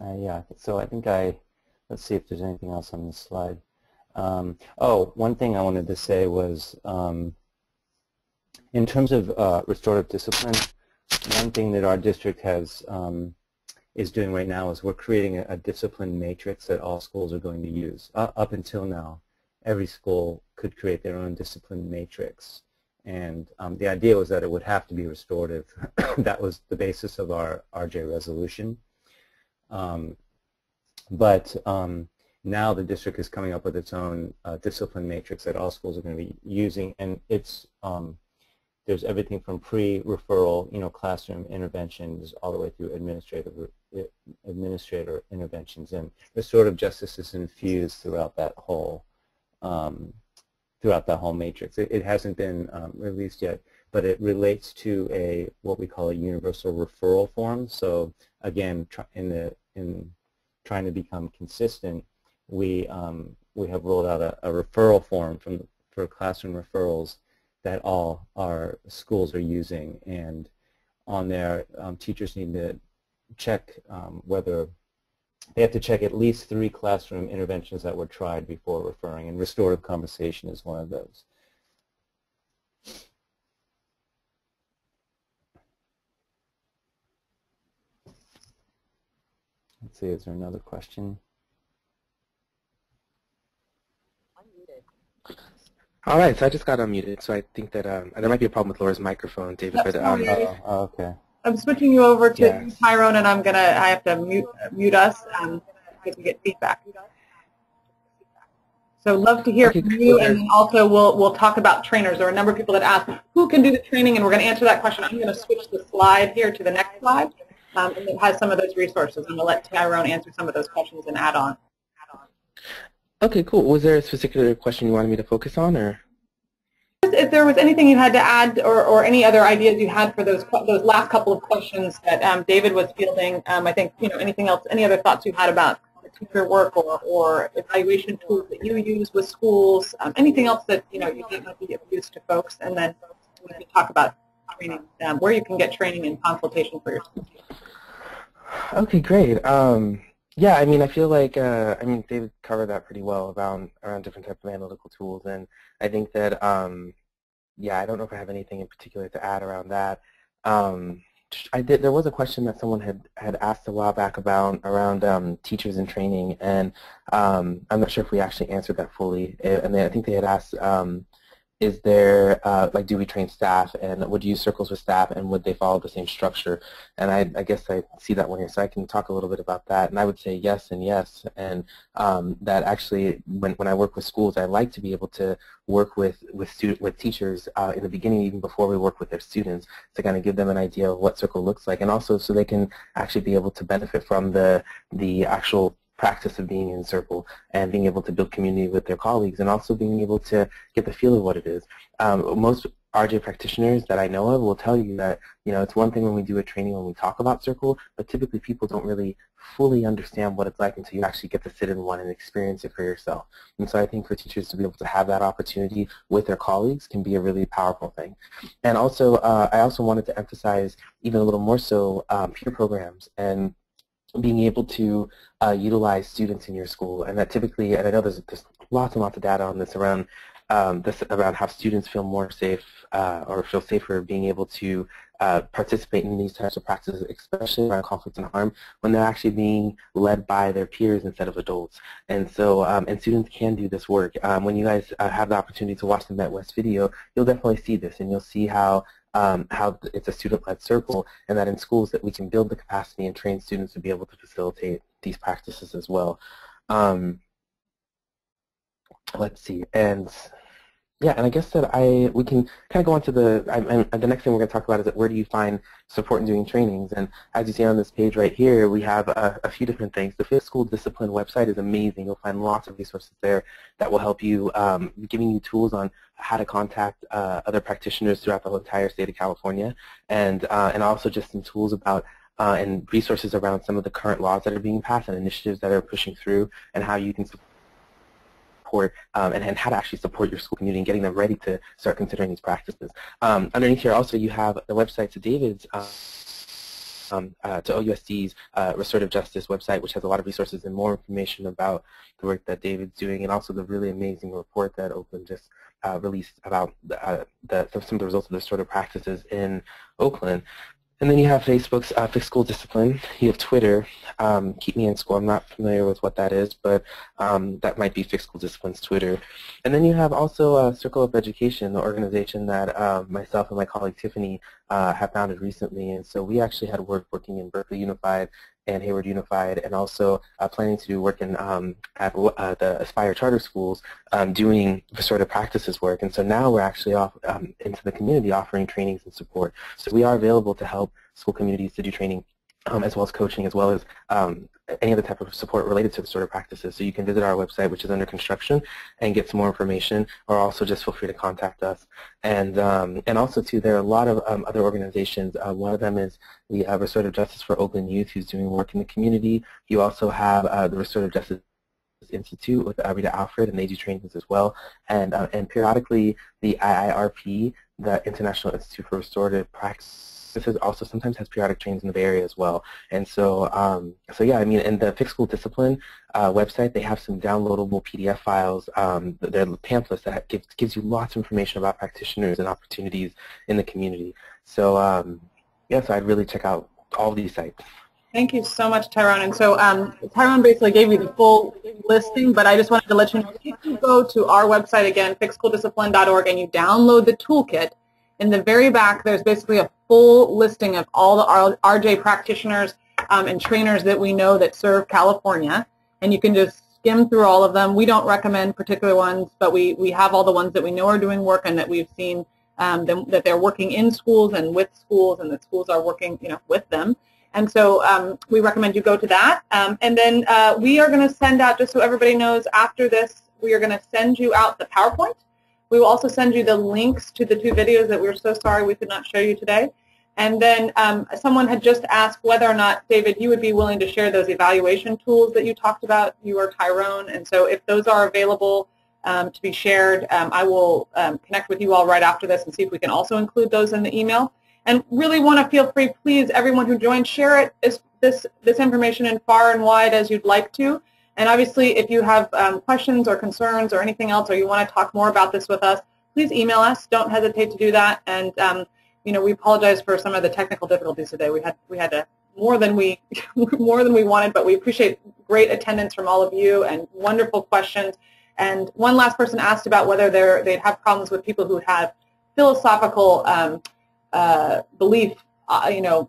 S2: Uh, yeah, so I think I, let's see if there's anything else on this slide. Um, oh, one thing I wanted to say was um, in terms of uh, restorative discipline, one thing that our district has um, is doing right now is we're creating a, a, discipline matrix that all schools are going to use. Uh, up until now, every school could create their own discipline matrix. And um, the idea was that it would have to be restorative. that was the basis of our RJ resolution. Um, but um, now the district is coming up with its own uh, discipline matrix that all schools are going to be using, and it's um, there's everything from pre-referral, you know, classroom interventions all the way through administrative administrator interventions, and restorative justice is infused throughout that whole um, throughout the whole matrix. It, it hasn't been um, released yet, but it relates to a what we call a universal referral form. So again, in the in trying to become consistent, we um, we have rolled out a, a referral form from for classroom referrals that all our schools are using. And on there, um, teachers need to check um, whether they have to check at least three classroom interventions that were tried before referring, and restorative conversation is one of those. Let's see, is there another question?
S3: All right, so I just got unmuted, so I think that um, there might be a problem with Laura's microphone, David. But um,
S2: oh, oh, okay.
S1: I'm switching you over to. Tyrone, and I'm gonna. I have to mute mute us um, to get feedback. So love to hear
S3: Okay,
S1: from you, and also we'll we'll talk about trainers. There are a number of people that ask who can do the training, and we're going to answer that question. I'm going to switch the slide here to the next slide, um, and it has some of those resources. I'm going to let Tyrone answer some of those questions and add on.
S3: Okay, cool. Was there a particular question you wanted me to focus on, or?
S1: If there was anything you had to add, or, or any other ideas you had for those those last couple of questions that um, David was fielding, um, I think you know anything else, any other thoughts you had about the teacher work or, or evaluation tools that you use with schools, um, anything else that you know you think might be of use to folks, and then we can talk about training, um, where you can get training and consultation for your school.
S3: Okay, great. Um, yeah, I mean, I feel like uh, I mean David covered that pretty well around around different types of analytical tools, and I think that um, yeah, I don't know if I have anything in particular to add around that. Um, I did. There was a question that someone had had asked a while back about around um, teachers in training, and um, I'm not sure if we actually answered that fully. And they, I think they had asked. Um, is there, uh, like, do we train staff, and would you use circles with staff, and would they follow the same structure? And I, I guess I see that one here, so I can talk a little bit about that. And I would say yes and yes, and um, that actually, when, when I work with schools, I like to be able to work with with student with teachers uh, in the beginning, even before we work with their students, to kind of give them an idea of what circle looks like, and also so they can actually be able to benefit from the the actual practice of being in circle and being able to build community with their colleagues and also being able to get the feel of what it is. Um, most RJ practitioners that I know of will tell you that, you know, it's one thing when we do a training when we talk about circle, but typically people don't really fully understand what it's like until you actually get to sit in one and experience it for yourself. And so I think for teachers to be able to have that opportunity with their colleagues can be a really powerful thing. And also, uh, I also wanted to emphasize even a little more so um, peer programs and being able to uh, utilize students in your school, and that typically, and I know there's, there's lots and lots of data on this around um, this around how students feel more safe uh, or feel safer being able to uh, participate in these types of practices, especially around conflict and harm, when they're actually being led by their peers instead of adults. And so, um, and students can do this work. Um, when you guys uh, have the opportunity to watch the MetWest video, you'll definitely see this, and you'll see how um, how it's a student-led circle, and that in schools that we can build the capacity and train students to be able to facilitate these practices as well. Um, let's see, and yeah, and I guess that I we can kind of go on to the I, the next thing we're going to talk about is that where do you find support in doing trainings? And as you see on this page right here, we have a, a few different things. The Fix School Discipline website is amazing. You'll find lots of resources there that will help you, um, giving you tools on how to contact uh, other practitioners throughout the entire state of California, and uh, and also just some tools about uh, and resources around some of the current laws that are being passed and initiatives that are pushing through, and how you can support support um, and, and how to actually support your school community and getting them ready to start considering these practices. Um, underneath here also you have the website to David's um, um, uh, to OUSD's uh, restorative justice website, which has a lot of resources and more information about the work that David's doing, and also the really amazing report that Oakland just uh, released about uh, the, some of the results of the restorative practices in Oakland. And then you have Facebook's uh, Fix School Discipline. You have Twitter, um, Keep Me in School. I'm not familiar with what that is, but um, that might be Fix School Discipline's Twitter. And then you have also uh, Circle Up Education, the organization that uh, myself and my colleague Tiffany uh, have founded recently. And so we actually had work working in Berkeley Unified and Hayward Unified, and also uh, planning to do work in um, at uh, the Aspire Charter Schools um, doing restorative practices work. And so now we're actually off um, into the community offering trainings and support. So we are available to help school communities to do training um, as well as coaching, as well as um, any other type of support related to the sort of practices. So you can visit our website, which is under construction, and get some more information, or also just feel free to contact us. And um, and also, too, there are a lot of um, other organizations. Uh, one of them is the uh, Restorative Justice for Oakland Youth, who's doing work in the community. You also have uh, the Restorative Justice Institute with Rita Alfred, and they do trainings as well. And uh, and periodically, the IIRP, the International Institute for Restorative Practice, this is also sometimes has periodic trainings in the Bay Area as well. And so, um, so yeah, I mean, in the Fix School Discipline uh, website, they have some downloadable PDF files. Um, they're pamphlets that gives gives you lots of information about practitioners and opportunities in the community. So, um, yeah, so I'd really check out all these sites.
S1: Thank you so much, Tyrone. And so um, Tyrone basically gave you the full listing, but I just wanted to let you know if you go to our website again, fixschool.discipline.org, and you download the toolkit, in the very back there's basically a full listing of all the RJ practitioners um, and trainers that we know that serve California. And you can just skim through all of them. We don't recommend particular ones, but we, we have all the ones that we know are doing work and that we've seen um, them, that they're working in schools and with schools and that schools are working you know, with them. And so um, we recommend you go to that. Um, and then uh, we are going to send out, just so everybody knows, after this, we are going to send you out the PowerPoint. We will also send you the links to the two videos that we're so sorry we could not show you today. And then um, someone had just asked whether or not, David, you would be willing to share those evaluation tools that you talked about. You or Tyrone. And so if those are available um, to be shared, um, I will um, connect with you all right after this and see if we can also include those in the email. And really want to feel free, please, everyone who joined, share it, this, this, this information in far and wide as you'd like to. And obviously, if you have um, questions or concerns or anything else, or you want to talk more about this with us, please email us. Don't hesitate to do that. And um, you know, we apologize for some of the technical difficulties today. We had we had a, more than we more than we wanted, but we appreciate great attendance from all of you and wonderful questions. And one last person asked about whether they they'd have problems with people who have philosophical um, uh, belief, uh, you know,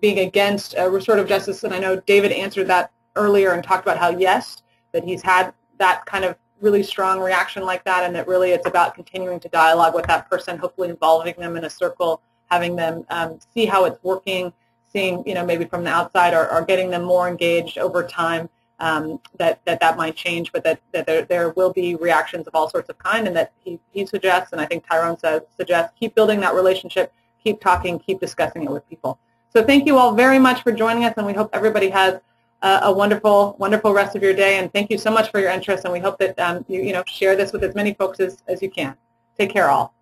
S1: being against uh, restorative justice. And I know David answered that earlier and talked about how yes, that he's had that kind of really strong reaction like that and that really it's about continuing to dialogue with that person, hopefully involving them in a circle, having them um, see how it's working, seeing, you know, maybe from the outside or, or getting them more engaged over time, um, that, that that might change, but that, that there, there will be reactions of all sorts of kind and that he, he suggests, and I think Tyrone says, suggests, keep building that relationship, keep talking, keep discussing it with people. So thank you all very much for joining us and we hope everybody has uh, a wonderful, wonderful rest of your day. And thank you so much for your interest. And we hope that um, you, you know, share this with as many folks as, as you can. Take care all.